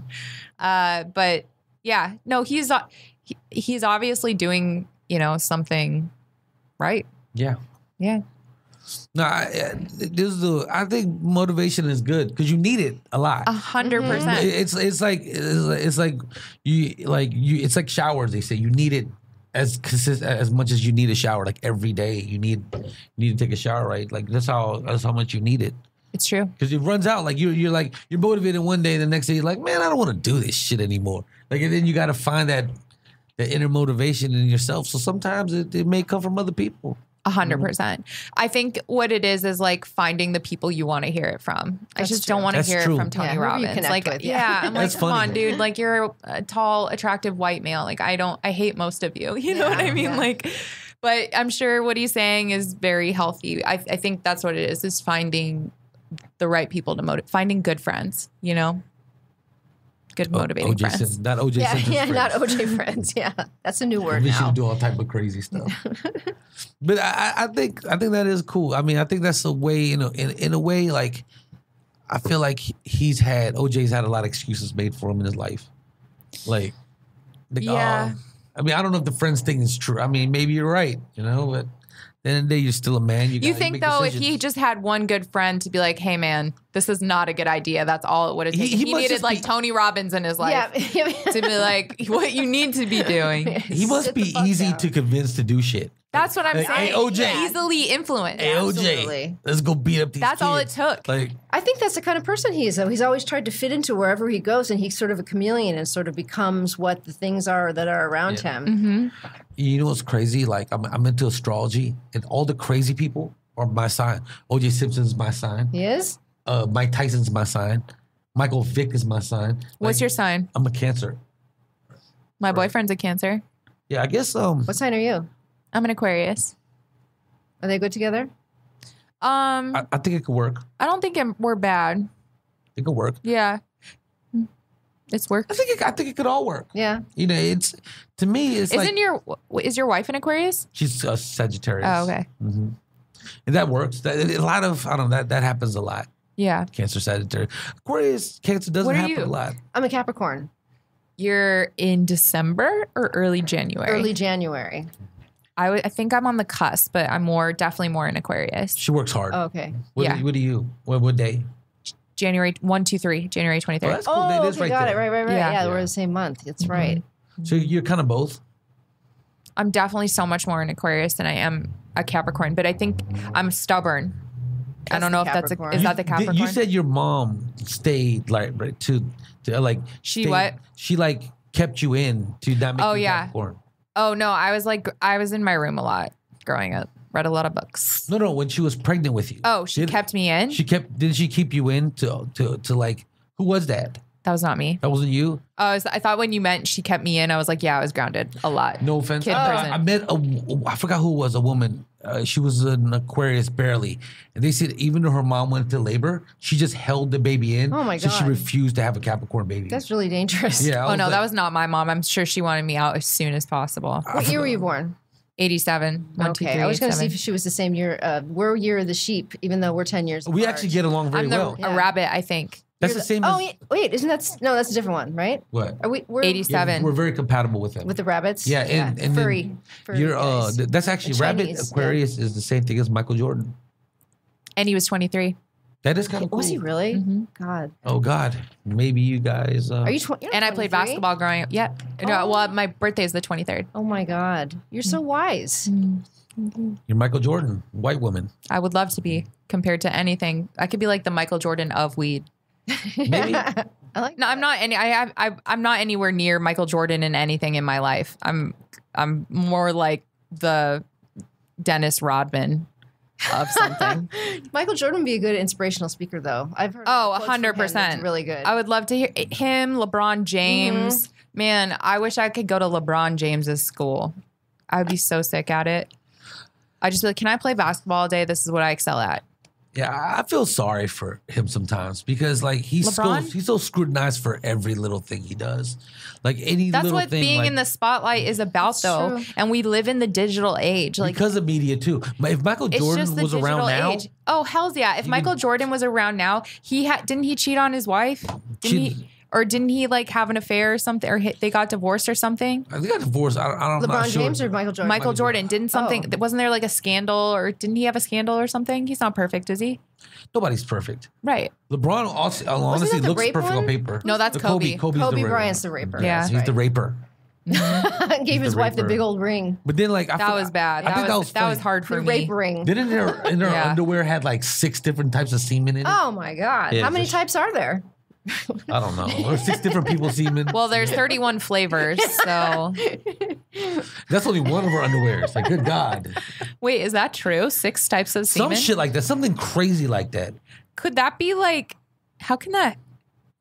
Uh but yeah, no, he's uh, he, he's obviously doing, you know, something right. yeah. Yeah. No, I, I- this is the. I think motivation is good because you need it a lot. A hundred percent. It's it's like it's, it's like you like you. It's like showers. They say you need it as consist as much as you need a shower. Like every day, you need you need to take a shower. Right? Like that's how that's how much you need it It's true. because it runs out. Like you're you're like you're motivated one day, and the next day you're like, man, I don't want to do this shit anymore. Like and then you got to find that that inner motivation in yourself. So sometimes it, it may come from other people. A hundred percent. I think what it is is like finding the people you want to hear it from. I just true. don't want to hear true. it from Tony Yeah, Robbins. Like, with, yeah. yeah. I'm like, That's come on, dude. Like, you're a, a tall, attractive white male. Like, I don't, I hate most of you. You know what I mean? yeah. Like, but I'm sure what he's saying is very healthy. I, I think that's what it is: is finding the right people to motivate, finding good friends. You know, good motivating friends. Not OJ Yeah, yeah, not. OJ friends. Yeah, that's a new word wish should do all type of crazy stuff. but I, I- think I think that is cool. I mean, I think that's a way, you know, in in a way, like I feel like he's had OJ's had a lot of excuses made for him in his life. Like, like Yeah. oh, I mean, I don't know if the friends thing is true. I mean, maybe you're right, you know, but the end of the day, you're still a man. You, You gotta think make though, if he just had one good friend to be like, "Hey, man, this is not a good idea," that's all it would have He- taken. he He, must needed like be- Tony Robbins in his life yeah, to be like, "What you need to be doing." he must Sit be easy down. to convince to do shit. That's what I'm Hey, saying. hey, OJ. easily influenced. Hey, OJ, absolutely. let's go beat up these. That's all it kids. took. Like, I think that's the kind of person he is, though. He's always tried to fit into wherever he goes, and he's sort of a chameleon and sort of becomes what the things are that are around Yeah. him. Mm-hmm. You know what's crazy? Like I'm, I'm into astrology, and all the crazy people are my sign. OJ Simpson's my sign. He is. Uh, Mike Tyson's my sign. Michael Vick is my sign. What's Like, your sign? I'm a Cancer. My boyfriend's a Cancer. Yeah, I guess. Um, What sign are you? I'm an Aquarius. Are they good together? Um, I, I think it could work. I don't think I'm, we're bad. It could work. Yeah, it's work. I think. It, I think it could all work. Yeah. You know, it's to me. It's Isn't like your is your wife an Aquarius? she's a Sagittarius. Oh, okay. hmm And that works. That, a lot of I don't know. That that happens a lot. Yeah, Cancer, Sagittarius, Aquarius, Cancer doesn't What are happen you? a lot. I'm a Capricorn. you're in December or early January. Early January. I think I'm on the cusp, but I'm more definitely more in Aquarius. She works hard. Oh, okay. What, yeah. what do you? What, what day? January one, two, three, January twenty Oh, third. that's cool. Oh, that is okay, right got there. it. Right, right, right. Yeah. Yeah, we're the same month. That's Mhm. right. So you're kind of both. I'm definitely so much more an Aquarius than I am a Capricorn, but I think I'm stubborn. I That's don't know if that's a, Capricorn. is that the You- Capricorn? You said your mom stayed like right to, to like She stayed- what? She like kept you in to not make Oh, you yeah. Capricorn. Oh no, I was like I was in my room a lot growing up. Read a lot of books. No, no. When she was pregnant with you. Oh, she Did- kept me in. She kept. Did she keep you in to to to like? Who was that? That was not me. That wasn't you. Oh, I, was- I thought when you meant she kept me in, I was like, yeah, I was grounded a lot. No offense. Kid I, prison. I met a. I forgot who it was. A woman. Uh, she was an Aquarius barely, and they said even though her mom went into labor, she just held the baby in. Oh my So she refused to have a Capricorn baby. That's really dangerous. yeah. I Oh no, like- that was not my mom. I'm sure she wanted me out as soon as possible. What year were you born? 87. One, two, okay, three, I was going to see if she was the same year. Uh, we're year of the sheep, even though we're ten years. We apart. actually get along very I'm the, well. Yeah. a rabbit, I think. That's You're the same Oh as yeah, wait, isn't that no? That's a different one, right? what? Are we? We're 87. Yeah, we're very compatible with them. with the rabbits. Yeah, and- and then furry. furry You're uh, th- that's actually The Rabbit Chinese, yeah. Aquarius is the same thing as Michael Jordan. And he was 23. That is kind of cool. Was he really? Mhm. God, Oh God, maybe you guys. Uh, are you? Tw- you're And I played basketball growing up. Yeah. No, Oh. well, my birthday is the 23rd. Oh my God, you're so wise. You're Michael Jordan, white woman. I would love to be compared to anything. I could be like the Michael Jordan of weed. Maybe. I like. No, I'm not any. I, I, I'm not anywhere near Michael Jordan in anything in my life. I'm, I'm more like the Dennis Rodman of something. Michael Jordan would be a good inspirational speaker, though. I've heard. Oh, quotes 100%. Really good. I would love to hear him, LeBron James. Mm-hmm. Man, I wish I could go to LeBron James's school. I would be so sick at it. I just be like, can I play basketball all day? This is what I excel at. Yeah, I feel sorry for him sometimes because like he's so, he's so scrutinized for every little thing he does. Like any That's little what thing, being like, in the spotlight is about, That's though. true. And we live in the digital age. Like, because of media too. If Michael Jordan was digital around now, age. Oh hell's yeah! If He Michael Jordan was around now, he had didn't he cheat on his wife? Didn't Cheat- he? Or didn't he like have an affair or something? Or hit, they got divorced or something? I think I divorced. I, don't- I don't. I'm LeBron not sure. James or Michael Jordan? Michael Jordan didn't something? Oh. Wasn't there like a scandal or didn't he have a scandal or something? He's not perfect, is he? Nobody's perfect. Right. LeBron, also, uh, honestly, looks rape perfect on paper. No, that's The Kobe. Kobe's Kobe the raper. Bryant's the raper. Yeah. That's he's the right. raper. Gave his the wife the big old ring. But then, like, I That forgot- was bad. I That think was, that was funny. hard The for me. rape ring. Didn't her in her Yeah. underwear had like six different types of semen in it? Oh my God! Yeah, How many just- types are there? I don't know. Or six different people semen. Well, there's 31 flavors. So That's only one of our underwears. Like, good God. wait, is that true? Six types of semen? Some shit like that. Something crazy like that. Could that be like? How can that?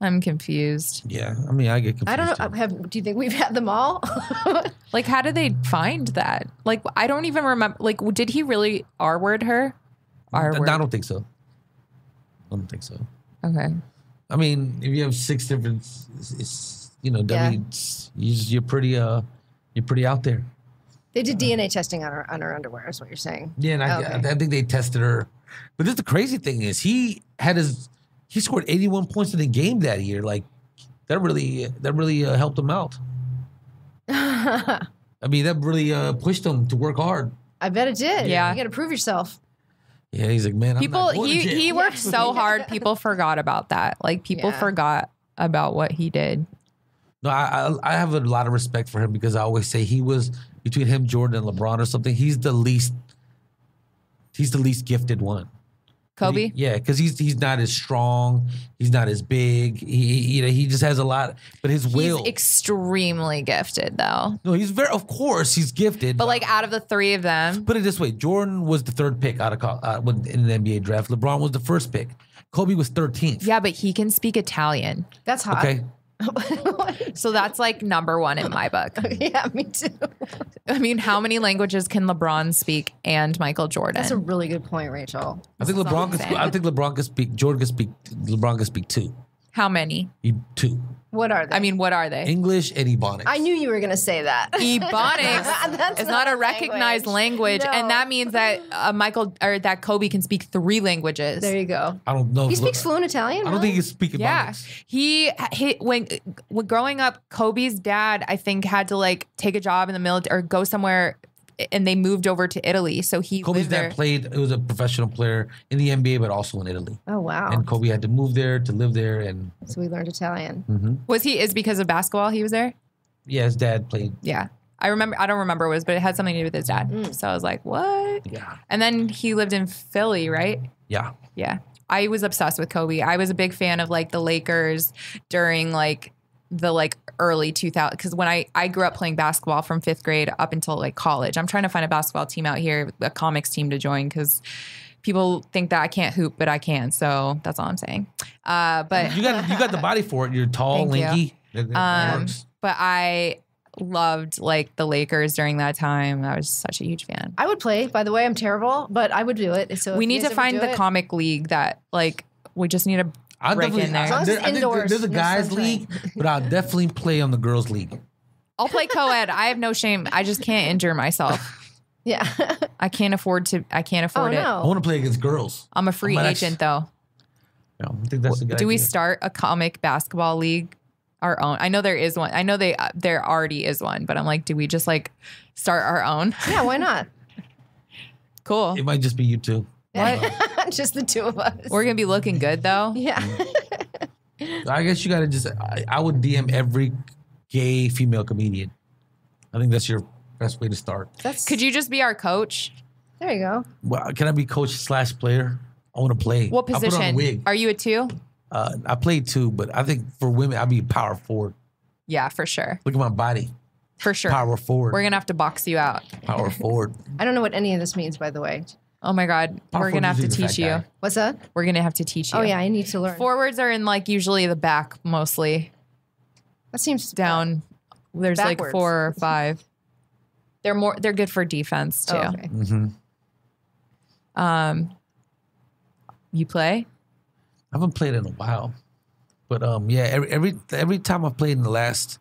I'm confused. Yeah. I mean, I get confused. I don't know. too. Have, do you think we've had them all? Like, how did they find that? Like, I don't even remember. Like, did he really R word her? R I word. don't think so. I don't think so. Okay. I mean, if you have six different, it's, it's you know, Yeah. W, it's, you're pretty, uh, you're pretty out there. they did DNA testing on her on her underwear. Is what you're saying? Yeah, and I, Okay. I, I think they tested her. But this the crazy thing is he had his he scored 81 points in the game that year. Like that really that really uh, helped him out. I mean, that really uh, pushed him to work hard. I bet it did. Yeah. you got to prove yourself. Yeah, he's like, man, People, I'm not going he to jail. he worked so hard. People forgot about that. Like, people Yeah. forgot about what he did. No, I, I I have a lot of respect for him because I always say he was between him, Jordan, and LeBron or something. He's the least. He's the least gifted one. Kobe. He- yeah, because he's he's not as strong. He's not as big. He, he you know he just has a lot, but his He's will. extremely gifted, though. no, he's very. Of course, he's gifted. But like, out of the three of them, put it this way: Jordan was the third pick out of uh, in the NBA draft. LeBron was the first pick. Kobe was thirteenth. yeah, but he can speak Italian, That's hot. Okay. So that's like number one in my book. yeah, me too. I mean, how many languages can LeBron speak and Michael Jordan? That's a really good point, Rachel. I think LeBron. I'm Can, saying. I think LeBron can speak. Jordan can speak. LeBron can speak two. how many? Two. What are they? I mean, what are they? English and Ebonics. I knew you were going to say that. Ebonics That's is not, not a a recognized language, language. and that means that uh, Michael or that Kobe can speak three languages. there you go. I don't know. He if- speaks fluent Italian. I don't think he can speak Ebonics. Yeah, he, he when when growing up, Kobe's dad I think had to like take a job in the military or go somewhere, and they moved over to Italy. So he Kobe's dad played. It was a professional player in the NBA, but also in Italy. Oh wow. And Kobe had to move there to live there, and so we learned Italian. mhm. Was he is because of basketball? He was there. yeah, his dad played. Yeah, I remember. I don't remember what it was, but it had something to do with his dad. Mm. So I was like, what? Yeah, And then he lived in Philly, right? yeah. Yeah. I was obsessed with Kobe. I was a big fan of like the Lakers during like the like early 2000 because when I I grew up playing basketball from 5th grade up until like college. I'm trying to find a basketball team out here, a comics team to join cuz people think that I can't hoop, but I can. So that's all I'm saying. Uh but You got you got the body for it. You're tall, Thank you. lanky. That- that um works. but I loved like the Lakers during that time. I was such a huge fan. I would play. By the way, I'm terrible, but I would do it. So we need to find the it- comic league that like we just need to I'll break definitely. in there. I- As long as there- it's I think indoors, there's a guys sunshine. league, but I'll definitely play on the girls league. I'll play co-ed. I have no shame. I just can't injure myself. Yeah. I can't afford to. I can't oh afford it. I want to play against girls. I'm a free But that's- agent though. Yeah, I think that's a good Do we start a comic basketball league? Our own. I know there is one. I know they uh, there already is one, but I'm like, do we just like start our own? Yeah. Why not? cool. It might just be you two. Just the two of us. We're gonna be looking good though. yeah. I guess you got to just. I, I would DM every gay female comedian. I think that's your best way to start. That's Could you just be our coach? There you go. Well, can I be coach slash player? I want to play. What I'll put on a position? wig. Are you a two? Uh, I played two, but I think for women, I'd be power forward. Yeah, for sure. Look at my body. For sure. Power forward. We're gonna have to box you out. power forward. I don't know what any of this means, by the way. Oh my god. Power We're gonna have to teach you. guy. What's that? We're gonna have to teach you. Oh yeah, I need to learn. Forwards are in like usually the back mostly. that seems down. There's like four or five. They're more. They're good for defense too. Oh, okay. hmm Um, you play? I haven't played in a while, but um, yeah. Every every every time I've played in the last,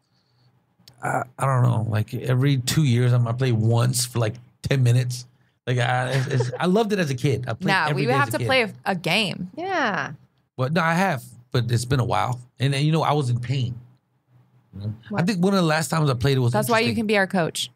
I, I don't know, like every two years, I'm I play once for like ten minutes. Like I, it's, it's, I loved it as a kid. I played Nah, every we would have to kid. play a, a game. Yeah. But no, I have, but it's been a while, and then, you know I was in pain. You know? I think one of the last times I played it was. That's why you can be our coach.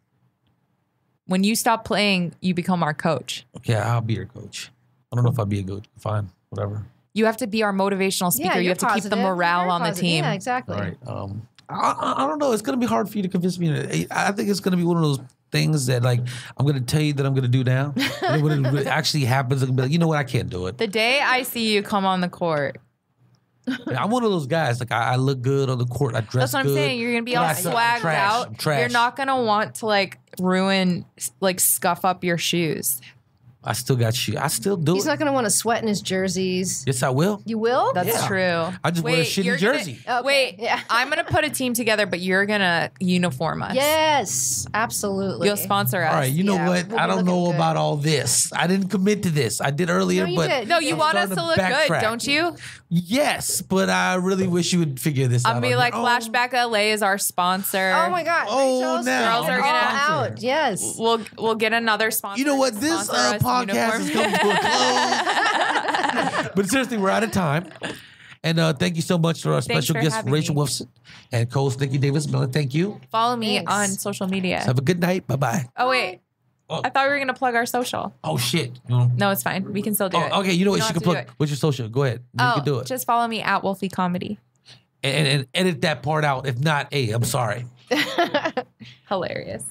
When you stop playing, you become our coach. Okay, I'll be your coach. I don't know if I'll be a coach. Fine, whatever. You have to be our motivational speaker. Yeah, you you're have to keep the morale Very on the team. Yeah, exactly. All right. Um, I, I, I don't know. It's gonna be hard for you to convince me. I- I think it's gonna be one of those things that like I'm gonna tell you that I'm gonna do now. and when it actually happens, I'm gonna be like, you know what? I can't do it. The day I see you come on the court, I'm one of those guys. Like I, I look good on the court. I dress That's what I'm good. saying. You're gonna be all I swagged trash. out. Trash. You're not gonna want to like ruin, like scuff up your shoes. I still got shit. I still do He's it. not going to want to sweat in his jerseys. yes, I will. You will? That's Yeah. true. I just wear a shitty you're gonna- jersey. Oh, okay, Wait, yeah. I'm gonna put a team together, but you're gonna uniform us. Yes, absolutely. You'll sponsor us. All right, you know Yeah, what? we'll I don't know good. about all this. I didn't commit to this. I did earlier, No, you but did. No, you I'm want us to look good, don't you? Yes, but I really wish you would figure this out. I'll be like, your own. Flashback LA is our sponsor. Oh my God. Oh, Rachel's now. Girls are all gonna- out. Yes. We'll we'll get another sponsor. You know what? This uh, podcast is coming to a close. but seriously, we're out of time. And uh, thank you so much to our Thanks special guest, Rachel me. Wolfson, and co-host Nicky Davis Miller. Thank you. Follow me Thanks. on social media. Have a good night. Bye bye. oh wait, Oh. I thought we were gonna plug our social. Oh shit. No. No, it's fine. We can still do oh, it. Oh, okay, you know what? She can plug. What's your social? Go ahead. You Oh, can do oh, it. just follow me at Wolfie Comedy. and, and edit that part out. If not, hey, I'm sorry. Hilarious.